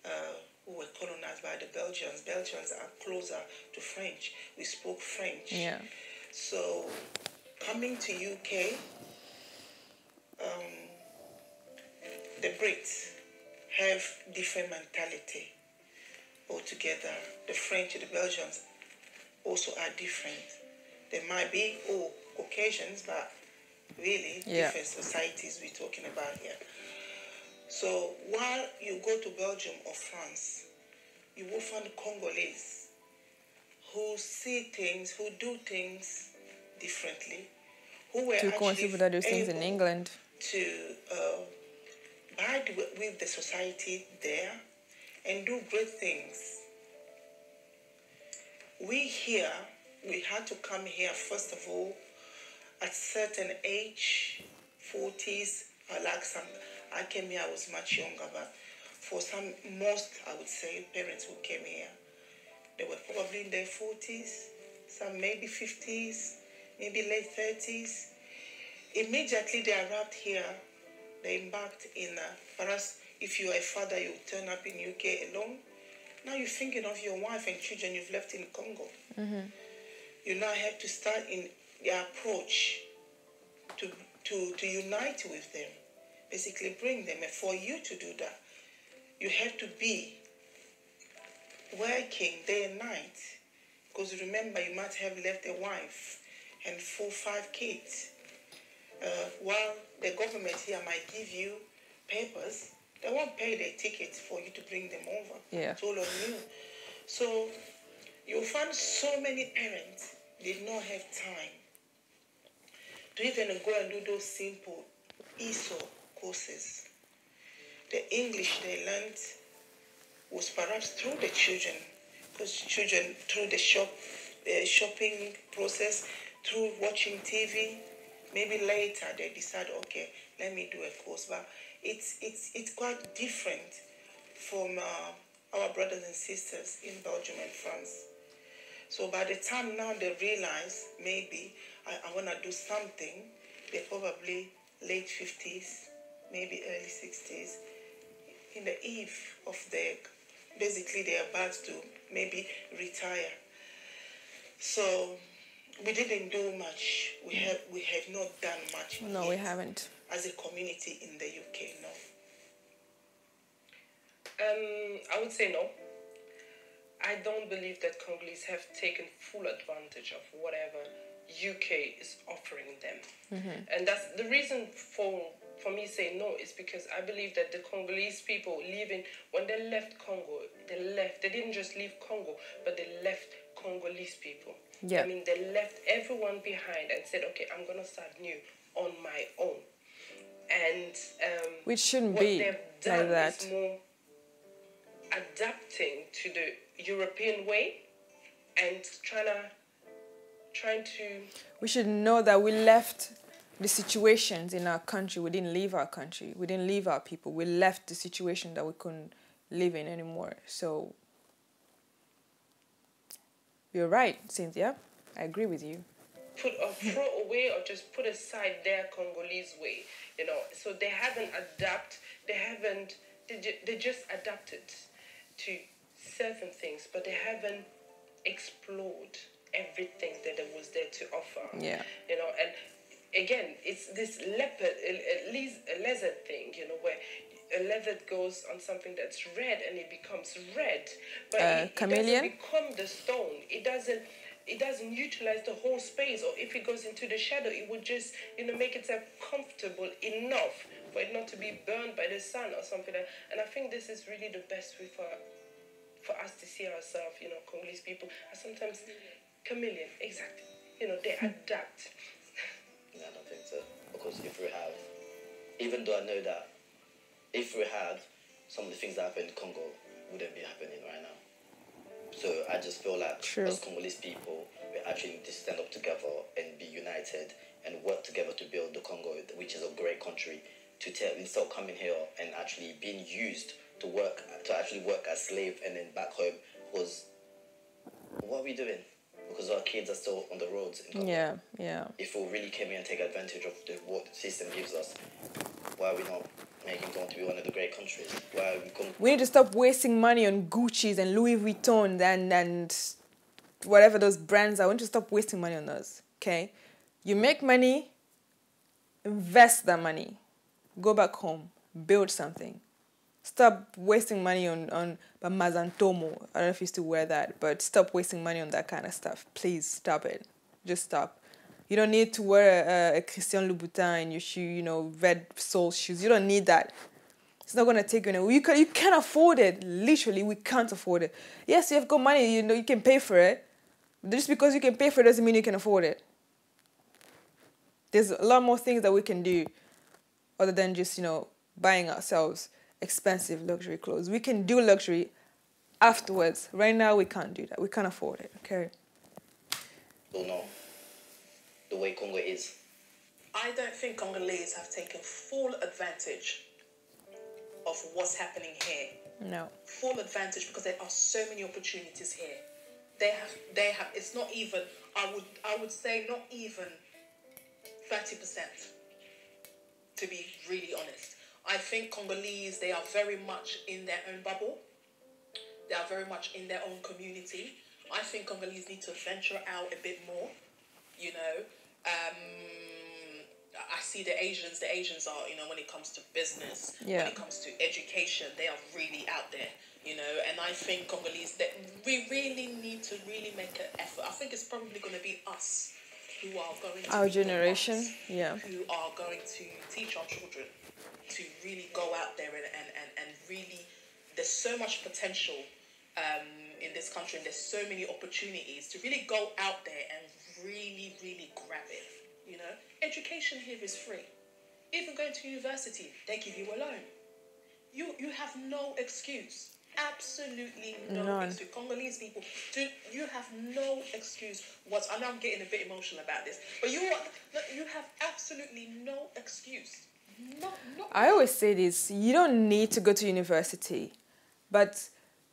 uh, we were colonized by the belgians. Belgians are closer to french. We spoke french. Yeah. So coming to UK, um, the Brits have different mentality altogether. The French, the Belgians also are different. There might be all Caucasians, but really Yeah. different societies we're talking about here. So while you go to Belgium or France, you will find Congolese who see things, who do things differently, to that those things in england to uh, bide with the society there and do great things. We here, we had to come here first of all at certain age, 40s, I like some, I came here, I was much younger, but for some, most, I would say, parents who came here, they were probably in their 40s, some maybe 50s, maybe late 30s. Immediately they arrived here, they embarked in, uh, perhaps if you are a father, you turn up in UK alone. Now you're thinking of your wife and children you've left in Congo. You now have to start in the approach to, to, to unite with them, basically bring them. And for you to do that, you have to be working day and night. Because remember, you might have left a wife and four, five kids. Uh, while the government here might give you papers, they won't pay the tickets for you to bring them over. Yeah. It's all on you. So you'll find so many parents did not have time to even go and do those simple ESOL courses. The English they learned was perhaps through the children, because children through the shop, uh, shopping process, through watching TV. Maybe later they decide, okay, let me do a course. But it's it's it's quite different from uh, our brothers and sisters in Belgium and France. So by the time now they realize maybe I, I want to do something, they're probably late 50s, maybe early 60s, in the eve of their, basically they're about to maybe retire. So we didn't do much. We have we have not done much. no we haven't As a community in the UK, no. Um, I would say no. I don't believe that Congolese have taken full advantage of whatever UK is offering them, and that's the reason for for me saying no is because I believe that the Congolese people leaving when they left Congo, they left. They didn't just leave Congo, but they left Congolese people. Yeah. I mean, they left everyone behind and said, "Okay, I'm gonna start new on my own." And um, which shouldn't what be they've like done that. is more adapting to the European way and trying to trying to we should know that we left the situations in our country. We didn't leave our country. We didn't leave our people. We left the situation that we couldn't live in anymore. So you're right cynthia i agree with you put or throw away or just put aside their Congolese way, you know. So they haven't adapt. They haven't. They, they just adapted to certain things, but they haven't explored everything that there was there to offer. Yeah. You know, and again, it's this leopard, a, a, leas- a lizard thing, you know, where a leather goes on something that's red and it becomes red, but Uh, it, it doesn't become the stone. It doesn't. it doesn't utilize the whole space, or if it goes into the shadow, it would just, you know, make itself comfortable enough for it not to be burned by the sun or something. Like and I think this is really the best way for for us to see ourselves, you know, Congolese people are sometimes chameleon, exactly. You know, they adapt. Yeah, I don't think so. Because if we have, even though I know that if we had, some of the things that happened in Congo wouldn't be happening right now. So I just feel like True. as Congolese people, we actually need to stand up together and be united and work together to build the Congo, which is a great country. To tell instead of coming here and actually being used to work to actually work as slave and then back home was what are we doing? Because our kids are still on the roads in Congo Yeah, yeah. if we really came here and take advantage of the, what the system gives us, why are we not Congo to be one of the great countries? Why are we con- We need to stop wasting money on Gucci's and Louis Vuitton and and whatever those brands are. We need to stop wasting money on those. Okay, you make money, invest that money, go back home, build something. Stop wasting money on on Mazantomo. I don't know if you still wear that, but stop wasting money on that kind of stuff. Please stop it. Just stop. You don't need to wear a, a Christian Louboutin in your shoe, you know, red sole shoes. You don't need that. It's not gonna take you anywhere. You can you can't afford it. Literally, we can't afford it. Yes, you have got money. You know you can pay for it. But just because you can pay for it doesn't mean you can afford it. There's a lot more things that we can do, other than just you know buying ourselves expensive luxury clothes. We can do luxury afterwards. Right now, we can't do that. We can't afford it. Okay. or not? The way Congo is. I don't think Congolese have taken full advantage of what's happening here. No. Full advantage because there are so many opportunities here. They have they have it's not even I would I would say not even thirty percent to be really honest. I think Congolese they are very much in their own bubble. They are very much in their own community. I think Congolese need to venture out a bit more. You know, um, I see the Asians. The Asians are, you know, when it comes to business, Yeah. when it comes to education, they are really out there. You know, and I think Congolese that we really need to really make an effort. I think it's probably going to be us who are going to Our generation, yeah. who are going to teach our children to really go out there and, and, and, and really there's so much potential um, in this country and there's so many opportunities to really go out there and really really grab it you know? Education here is free. Even going to university they give you a loan. You you have no excuse. Absolutely no None. excuse. Congolese people do you have no excuse what i know i'm getting a bit emotional about this but you are you have absolutely no excuse. No, no I always say this you don't need to go to university, but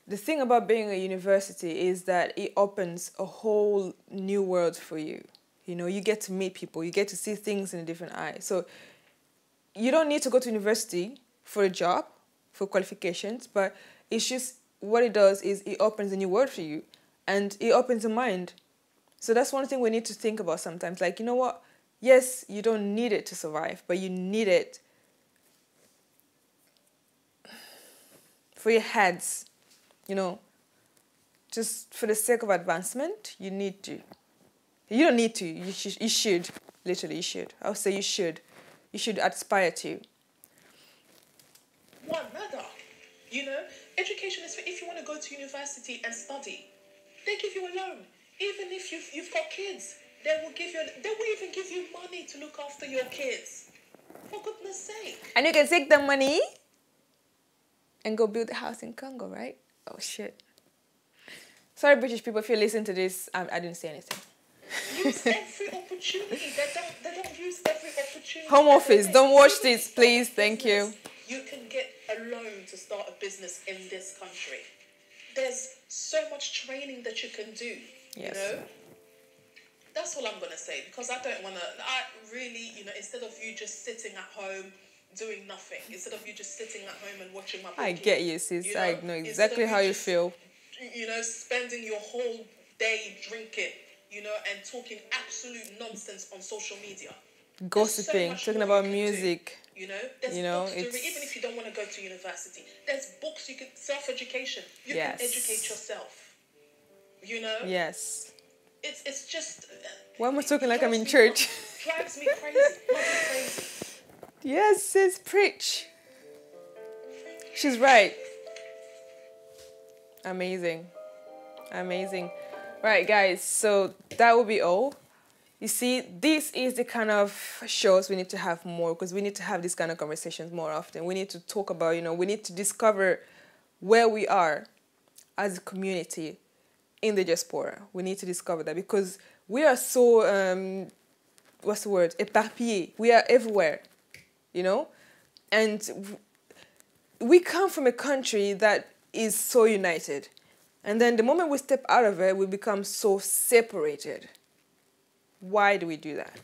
the thing about being a university is that it opens a whole new world for you. You know, you get to meet people, you get to see things in a different eye. So you don't need to go to university for a job, for qualifications, but it's just what it does is it opens a new world for you and it opens the mind. So that's one thing we need to think about sometimes. Like, you know what? Yes, you don't need it to survive, but you need it for your heads, you know, just for the sake of advancement, you need to. You don't need to. You should. You should. Literally, you should. I would say you should. You should aspire to. one another. You know, education is for if you want to go to university and study, they give you a loan. Even if you've, you've got kids, they will give you. They will even give you money to look after your kids. For goodness sake. And you can take the money and go build a house in Congo, right? Oh shit. Sorry, British people, if you listen to this, I, I didn't say anything. Use every opportunity. They don't. They don't use every opportunity. Home office, don't watch this, please, thank you. You can get a loan to start a business in this country. There's so much training that you can do. Yes. You know. That's all I'm gonna say because I don't wanna. I really, you know, instead of you just sitting at home doing nothing, instead of you just sitting at home and watching my. I get you, sis. you I know, know exactly how you just feel. you know, spending your whole day drinking, you know, and talking absolute nonsense on social media. There's so Gossiping, talking about can do, music. You know, there's You know, books to read, even if you don't want to go to university. There's books you can self education. You Yes. can educate yourself. You know, Yes. it's it's just. Why am I talking like I'm in church? Drives me crazy. Drives me crazy. Yes, sis, preach. She's right. Amazing. Amazing. Right, guys, so that will be all. You see, this is the kind of shows we need to have more because we need to have these kind of conversations more often. We need to talk about, you know, we need to discover where we are as a community in the diaspora. We need to discover that because we are so, um, what's the word, éparpillés. We are everywhere, you know? And we come from a country that is so united. And then the moment we step out of it, we become so separated. Why do we do that?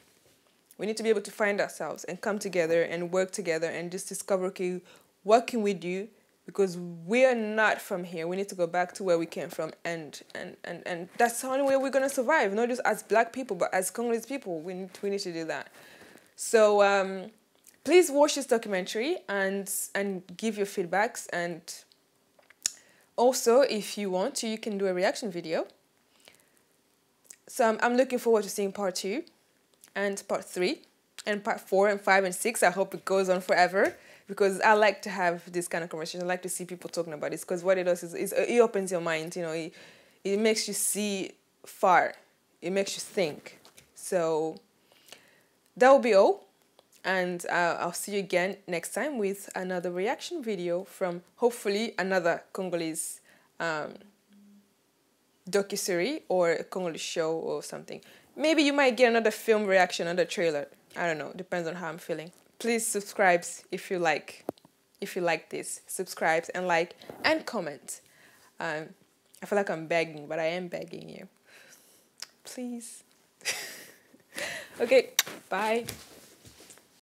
We need to be able to find ourselves and come together and work together and just discover okay, what can we do? Because we are not from here. We need to go back to where we came from and and, and, and that's the only way we're gonna survive, not just as black people, but as Congolese people. We need, we need to do that. So um, please watch this documentary and and give your feedbacks. And also if you want to you can do a reaction video. So I'm, I'm looking forward to seeing part two and part three and part four and five and six. I hope it goes on forever because i like to have this kind of conversation. I like to see people talking about this because what it does is, is it opens your mind you know it, it makes you see far. It makes you think. So that will be all and uh, I'll see you again next time with another reaction video from hopefully another Congolese um, docuserie or a Congolese show or something. Maybe you might get another film reaction, another trailer. I don't know. Depends on how I'm feeling. Please subscribe if you like, if you like this. Subscribe and like and comment. Um, I feel like I'm begging, but I am begging you. Please. okay. Bye.